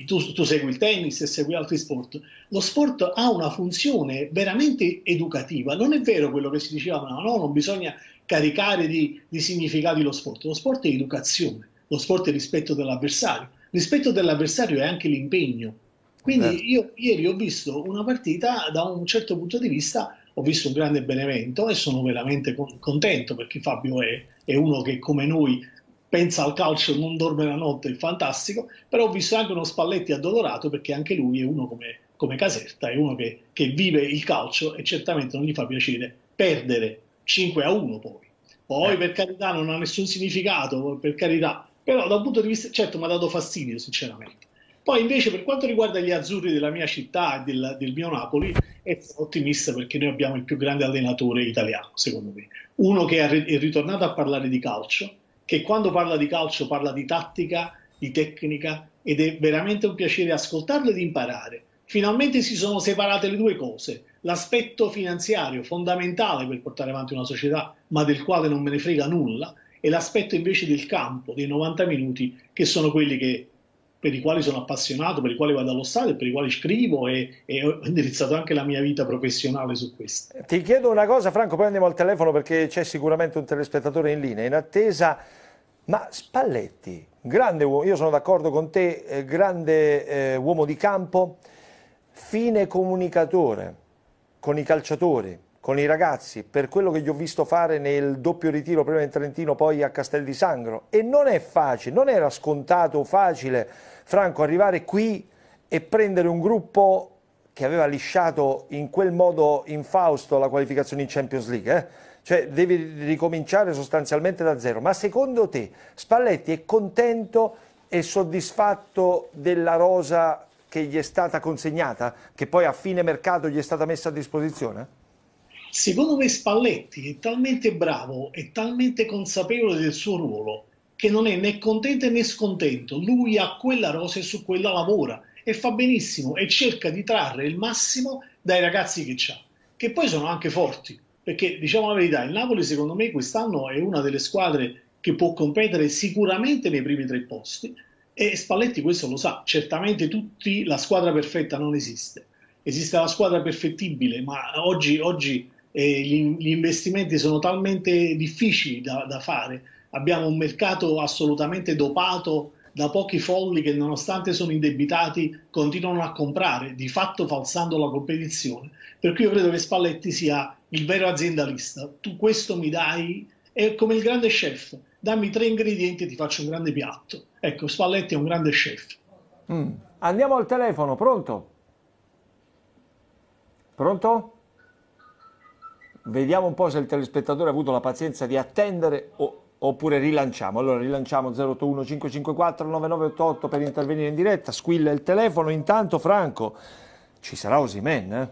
tu, tu, segui il tennis e segui altri sport, lo sport ha una funzione veramente educativa, non è vero quello che si diceva, no, no non bisogna caricare di, di significati lo sport, lo sport è educazione, lo sport è rispetto dell'avversario, rispetto dell'avversario è anche l'impegno, quindi eh. io ieri ho visto una partita da un certo punto di vista ho visto un grande Benevento e sono veramente contento perché Fabio è, è uno che come noi pensa al calcio, non dorme la notte, è fantastico, però ho visto anche uno Spalletti addolorato perché anche lui è uno come, come Caserta, è uno che, che, vive il calcio e certamente non gli fa piacere perdere 5 a 1 poi. Poi eh. per carità non ha nessun significato, per carità, però da un punto di vista, certo mi ha dato fastidio sinceramente. Poi invece per quanto riguarda gli azzurri della mia città e del, del mio Napoli, è ottimista perché noi abbiamo il più grande allenatore italiano, secondo me. Uno che è ritornato a parlare di calcio, che quando parla di calcio parla di tattica, di tecnica ed è veramente un piacere ascoltarlo ed imparare. Finalmente si sono separate le due cose, l'aspetto finanziario fondamentale per portare avanti una società, ma del quale non me ne frega nulla, e l'aspetto invece del campo, dei 90 minuti, che sono quelli che per i quali sono appassionato, per i quali vado allo stadio, per i quali scrivo e, e, ho indirizzato anche la mia vita professionale su questo. Ti chiedo una cosa Franco, poi andiamo al telefono perché c'è sicuramente un telespettatore in linea, in attesa, ma Spalletti, grande uomo, io sono d'accordo con te, eh, grande eh, uomo di campo, fine comunicatore con i calciatori, con i ragazzi, per quello che gli ho visto fare nel doppio ritiro prima in Trentino, poi a Castel di Sangro. E non è facile, non era scontato facile, Franco, arrivare qui e prendere un gruppo che aveva lisciato in quel modo infausto la qualificazione in Champions League. Eh? Cioè devi ricominciare sostanzialmente da zero. Ma secondo te Spalletti è contento e soddisfatto della rosa che gli è stata consegnata, che poi a fine mercato gli è stata messa a disposizione? Secondo me Spalletti è talmente bravo e talmente consapevole del suo ruolo che non è né contento né scontento. Lui ha quella rosa e su quella lavora e fa benissimo e cerca di trarre il massimo dai ragazzi che ha, che poi sono anche forti. Perché diciamo la verità, il Napoli secondo me quest'anno è una delle squadre che può competere sicuramente nei primi tre posti e Spalletti questo lo sa. Certamente tutti la squadra perfetta non esiste. Esiste la squadra perfettibile, ma oggi, oggi eh, gli, gli, investimenti sono talmente difficili da, da fare. Abbiamo un mercato assolutamente dopato da pochi folli che nonostante sono indebitati continuano a comprare, di fatto falsando la competizione. Per cui io credo che Spalletti sia il vero aziendalista. Tu questo mi dai, è come il grande chef, dammi tre ingredienti e ti faccio un grande piatto. Ecco, Spalletti è un grande chef. Mm. Andiamo al telefono, pronto? Pronto? Vediamo un po' se il telespettatore ha avuto la pazienza di attendere o oppure rilanciamo. Allora rilanciamo 081 554 9988 per intervenire in diretta, squilla il telefono, intanto Franco ci sarà Osimen, eh?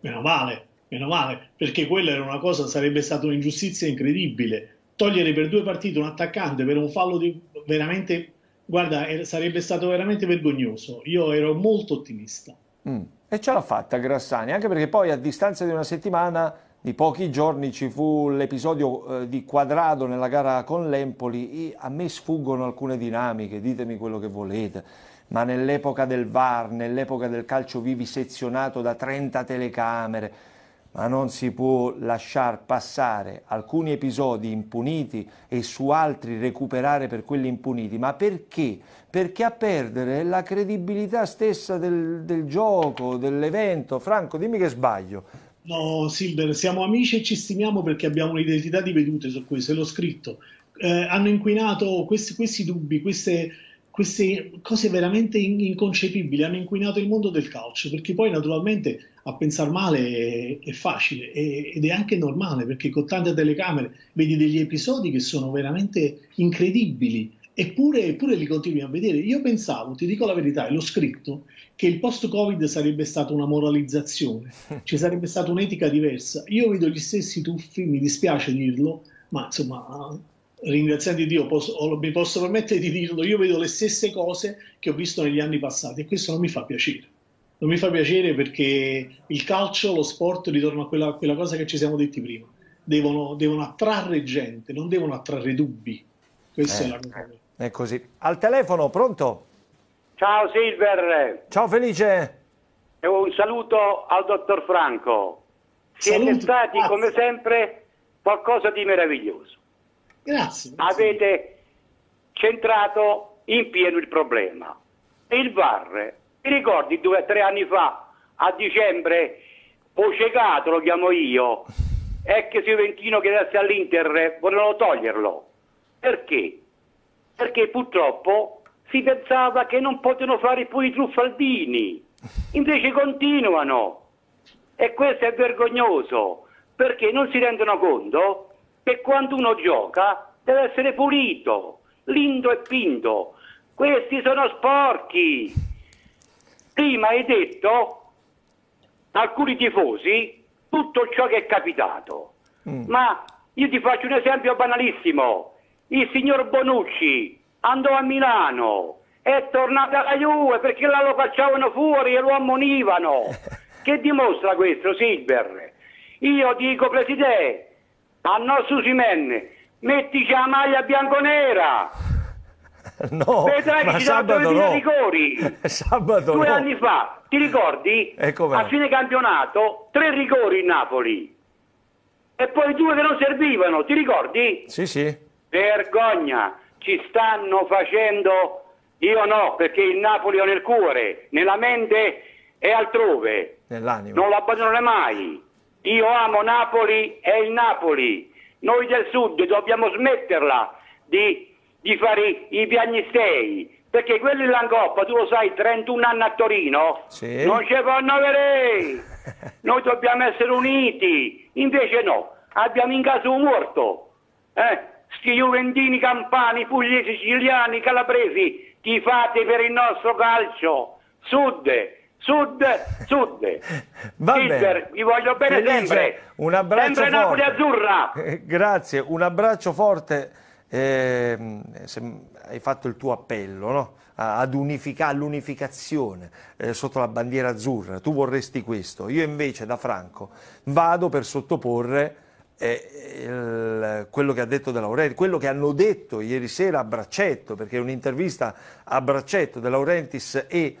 Meno male, meno male, perché quella era una cosa, sarebbe stata un'ingiustizia incredibile. Togliere per due partite un attaccante per un fallo di veramente, guarda, sarebbe stato veramente vergognoso. Io ero molto ottimista. Mm. E ce l'ha fatta Grassani, anche perché poi a distanza di una settimana di pochi giorni ci fu l'episodio eh, di Quadrado nella gara con l'Empoli, a me sfuggono alcune dinamiche, ditemi quello che volete, ma nell'epoca del VAR, nell'epoca del calcio vivisezionato da 30 telecamere, ma non si può lasciare passare alcuni episodi impuniti e su altri recuperare per quelli impuniti. Ma perché? Perché a perdere la credibilità stessa del, del gioco, dell'evento. Franco, dimmi che sbaglio. No, Silver, siamo amici e ci stimiamo perché abbiamo un'identità di vedute su questo, e l'ho scritto. Eh, hanno inquinato questi, questi dubbi, queste, queste, cose veramente inconcepibili, hanno inquinato il mondo del calcio, perché poi naturalmente a pensare male è, è facile è, ed è anche normale, perché con tante telecamere vedi degli episodi che sono veramente incredibili, eppure, eppure li continui a vedere. Io pensavo, ti dico la verità, e l'ho scritto, che il post-Covid sarebbe stata una moralizzazione, ci sarebbe stata un'etica diversa. Io vedo gli stessi tuffi, mi dispiace dirlo, ma insomma, ringraziando Dio, posso, mi posso permettere di dirlo, io vedo le stesse cose che ho visto negli anni passati e questo non mi fa piacere. Non mi fa piacere perché il calcio, lo sport, ritorna a quella, quella cosa che ci siamo detti prima. Devono, devono, attrarre gente, non devono attrarre dubbi. Questa eh, è la cosa. È così. Al telefono, pronto? Ciao Silver. Ciao Felice. E un saluto al dottor Franco. Siete Saluto, stati grazie. come sempre qualcosa di meraviglioso. Grazie. Avete centrato in pieno il problema. Il VAR, ti ricordi due o tre anni fa, a dicembre, Pocecato lo chiamo io, ex Juventino che adesso all'Inter volevano toglierlo. Perché? Perché purtroppo si pensava che non potevano fare più i truffaldini, invece continuano. E questo è vergognoso, perché non si rendono conto che quando uno gioca deve essere pulito, lindo e pinto. Questi sono sporchi. Prima hai detto alcuni tifosi tutto ciò che è capitato. Ma io ti faccio un esempio banalissimo. Il signor Bonucci andò a Milano, è tornato alla Juve perché là lo cacciavano fuori e lo ammonivano. Che dimostra questo, Silver? Io dico, Presidente, al nostro Simen, mettici la maglia bianconera. No, Vedrai ma che ci sono sabato due no. rigori. sabato Due no. anni fa, ti ricordi? A fine campionato, tre rigori in Napoli. E poi due che non servivano, ti ricordi? Sì, sì. Vergogna, ci stanno facendo... Io no, perché il Napoli ho nel cuore, nella mente e altrove. Nell'anima. Non lo abbandonerò mai. Io amo Napoli e il Napoli. Noi del sud dobbiamo smetterla di, di fare i, piagnistei. Perché quelli in Coppa, tu lo sai, 31 anni a Torino, Sì. non ci fanno avere. Noi dobbiamo essere uniti. Invece no, abbiamo in casa un morto. Eh? Sti Juventini, Campani, Pugliesi, Siciliani, Calabresi, tifate per il nostro calcio. sud, sud, sud. Va bene. vi voglio bene Felice, sempre. Un abbraccio Sempre Napoli forte. azzurra. Eh, Grazie, un abbraccio forte. se- hai fatto il tuo appello no? Ad unifica- all'unificazione eh, sotto la bandiera azzurra. Tu vorresti questo. Io invece da Franco vado per sottoporre eh, il- quello che ha detto De Laurentiis, quello che hanno detto ieri sera a Braccetto, perché un'intervista a Braccetto De Laurentiis e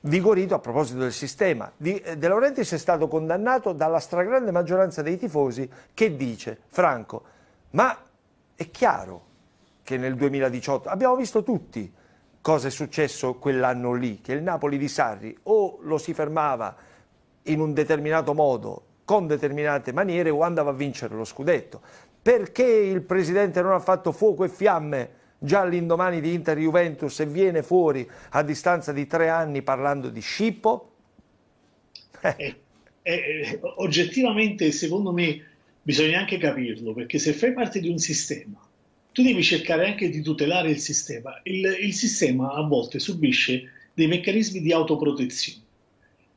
Vigorito a proposito del sistema. Di, eh, De Laurentiis è stato condannato dalla stragrande maggioranza dei tifosi che dice, Franco, ma è chiaro che nel 2018 abbiamo visto tutti cosa è successo quell'anno lì, che il Napoli di Sarri o lo si fermava in un determinato modo, con determinate maniere, o andava a vincere lo scudetto. Perché il presidente non ha fatto fuoco e fiamme già all'indomani di Inter-Juventus e viene fuori a distanza di tre anni parlando di Scippo? Eh, eh, oggettivamente, secondo me, bisogna anche capirlo, perché se fai parte di un sistema, tu devi cercare anche di tutelare il sistema. Il, il sistema a volte subisce dei meccanismi di autoprotezione.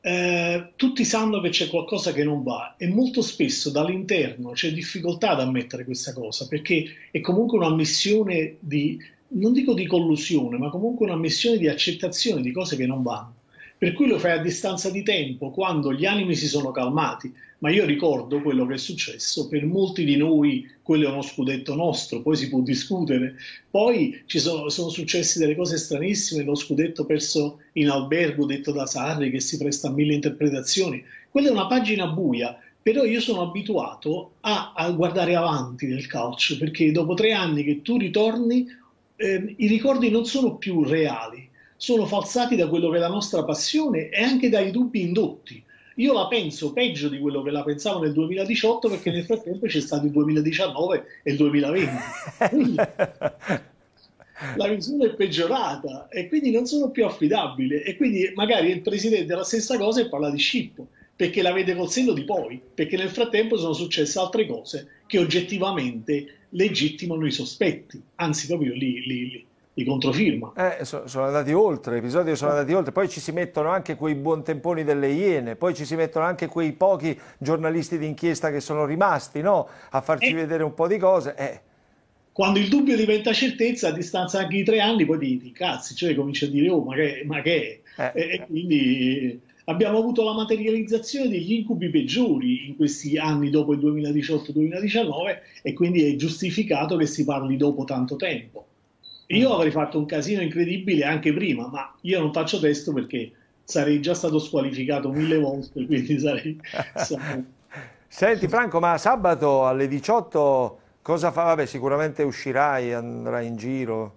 Eh, tutti sanno che c'è qualcosa che non va e molto spesso dall'interno c'è difficoltà ad ammettere questa cosa perché è comunque una missione di, non dico di collusione, ma comunque una missione di accettazione di cose che non vanno. Per cui lo fai a distanza di tempo, quando gli animi si sono calmati. Ma io ricordo quello che è successo, per molti di noi quello è uno scudetto nostro, poi si può discutere. Poi ci sono, sono successe delle cose stranissime, lo scudetto perso in albergo, detto da Sarri, che si presta a mille interpretazioni. Quella è una pagina buia, però io sono abituato a, a guardare avanti nel calcio, perché dopo tre anni che tu ritorni, eh, i ricordi non sono più reali sono falsati da quello che è la nostra passione e anche dai dubbi indotti. Io la penso peggio di quello che la pensavo nel 2018 perché nel frattempo c'è stato il 2019 e il 2020. Quindi la visione è peggiorata e quindi non sono più affidabile. E quindi magari il presidente la stessa cosa e parla di scippo perché la vede col senno di poi, perché nel frattempo sono successe altre cose che oggettivamente legittimano i sospetti, anzi proprio li, li, li di controfirma. Eh, so- sono andati oltre, episodi sono andati oltre, poi ci si mettono anche quei buontemponi delle Iene, poi ci si mettono anche quei pochi giornalisti d'inchiesta che sono rimasti no? a farci Eh. vedere un po' di cose. Eh, Quando il dubbio diventa certezza, a distanza anche di tre anni, poi ti, ti cazzi, cioè cominci a dire, oh, ma che, ma che è? Eh. E, e quindi abbiamo avuto la materializzazione degli incubi peggiori in questi anni dopo il 2018-2019 e quindi è giustificato che si parli dopo tanto tempo. Io avrei fatto un casino incredibile anche prima, ma io non faccio testo perché sarei già stato squalificato mille volte, quindi sarei... Senti Franco, ma sabato alle 18 cosa fa? Vabbè, sicuramente uscirai, andrai in giro.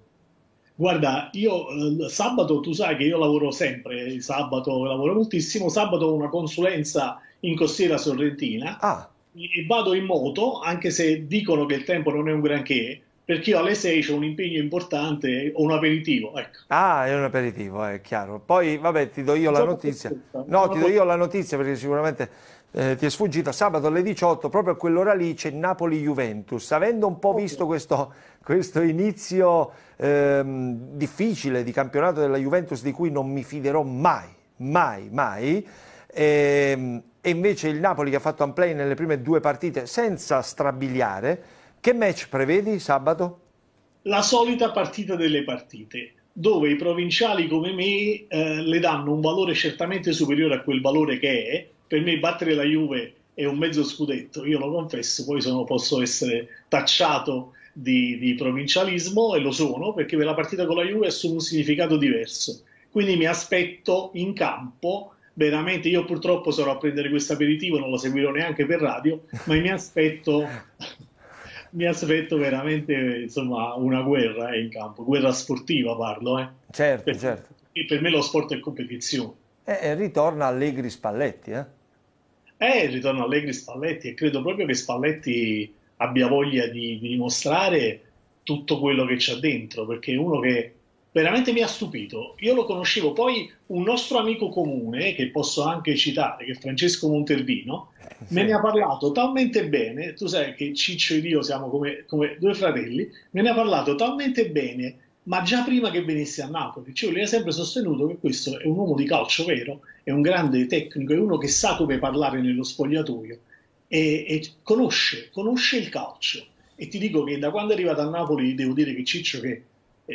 Guarda, io eh, sabato, tu sai che io lavoro sempre, il sabato lavoro moltissimo, sabato ho una consulenza in costiera sorrentina Ah, e vado in moto, anche se dicono che il tempo non è un granché, perché io alle 6 ho un impegno importante, ho un aperitivo, ecco. ah, è un aperitivo, è chiaro. Poi, vabbè, ti do io la Sono notizia. No, ti do io la notizia perché sicuramente eh, ti è sfuggita. Sabato alle 18, proprio a quell'ora lì, c'è Napoli-Juventus. Avendo un po' visto questo, questo inizio ehm, difficile di campionato della Juventus di cui non mi fiderò mai, mai, mai, ehm, e invece il Napoli che ha fatto un play nelle prime due partite senza strabiliare, che match prevedi sabato? La solita partita delle partite, dove i provinciali come me eh, le danno un valore certamente superiore a quel valore che è. Per me battere la Juve è un mezzo scudetto, io lo confesso, poi sono- posso essere tacciato di, di provincialismo e lo sono, perché per la partita con la Juve assume un significato diverso. Quindi mi aspetto in campo, veramente, io purtroppo sarò a prendere questo aperitivo, non lo seguirò neanche per radio, ma mi aspetto mi aspetto veramente insomma una guerra eh, in campo, guerra sportiva parlo, eh. Certo, Per- certo. e per me lo sport è competizione. E, e ritorna Allegri Spalletti, eh? Eh, ritorno Allegri Spalletti e credo proprio che Spalletti abbia voglia di, di dimostrare tutto quello che c'è dentro, perché uno che veramente mi ha stupito. Io lo conoscevo, poi un nostro amico comune, che posso anche citare, che è Francesco Montervino, me ne ha parlato talmente bene, tu sai che Ciccio ed io siamo come, come due fratelli, me ne ha parlato talmente bene ma già prima che venisse a Napoli. Cioè, lui ha sempre sostenuto che questo è un uomo di calcio vero, è un grande tecnico, è uno che sa come parlare nello spogliatoio e, e conosce, conosce il calcio. E ti dico che da quando è arrivato a Napoli, devo dire che Ciccio, che eh,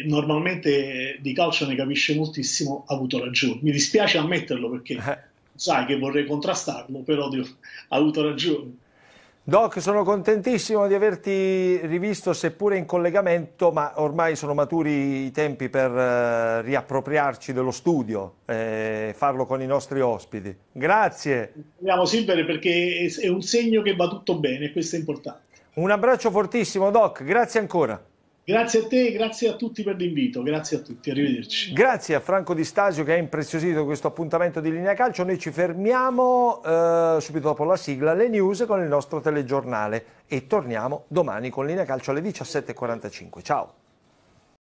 normalmente di calcio ne capisce moltissimo, ha avuto ragione. Mi dispiace ammetterlo perché eh. sai che vorrei contrastarlo, però ha avuto ragione. Doc, sono contentissimo di averti rivisto, seppure in collegamento, ma ormai sono maturi i tempi per eh, riappropriarci dello studio e eh, farlo con i nostri ospiti. Grazie. Andiamo Silver perché è un segno che va tutto bene, questo è importante. Un abbraccio fortissimo, Doc, grazie ancora. Grazie a te grazie a tutti per l'invito, grazie a tutti, arrivederci. Grazie a Franco Di Stasio che ha impreziosito questo appuntamento di Linea Calcio, noi ci fermiamo eh, subito dopo la sigla, le news con il nostro telegiornale e torniamo domani con Linea Calcio alle 17.45. Ciao!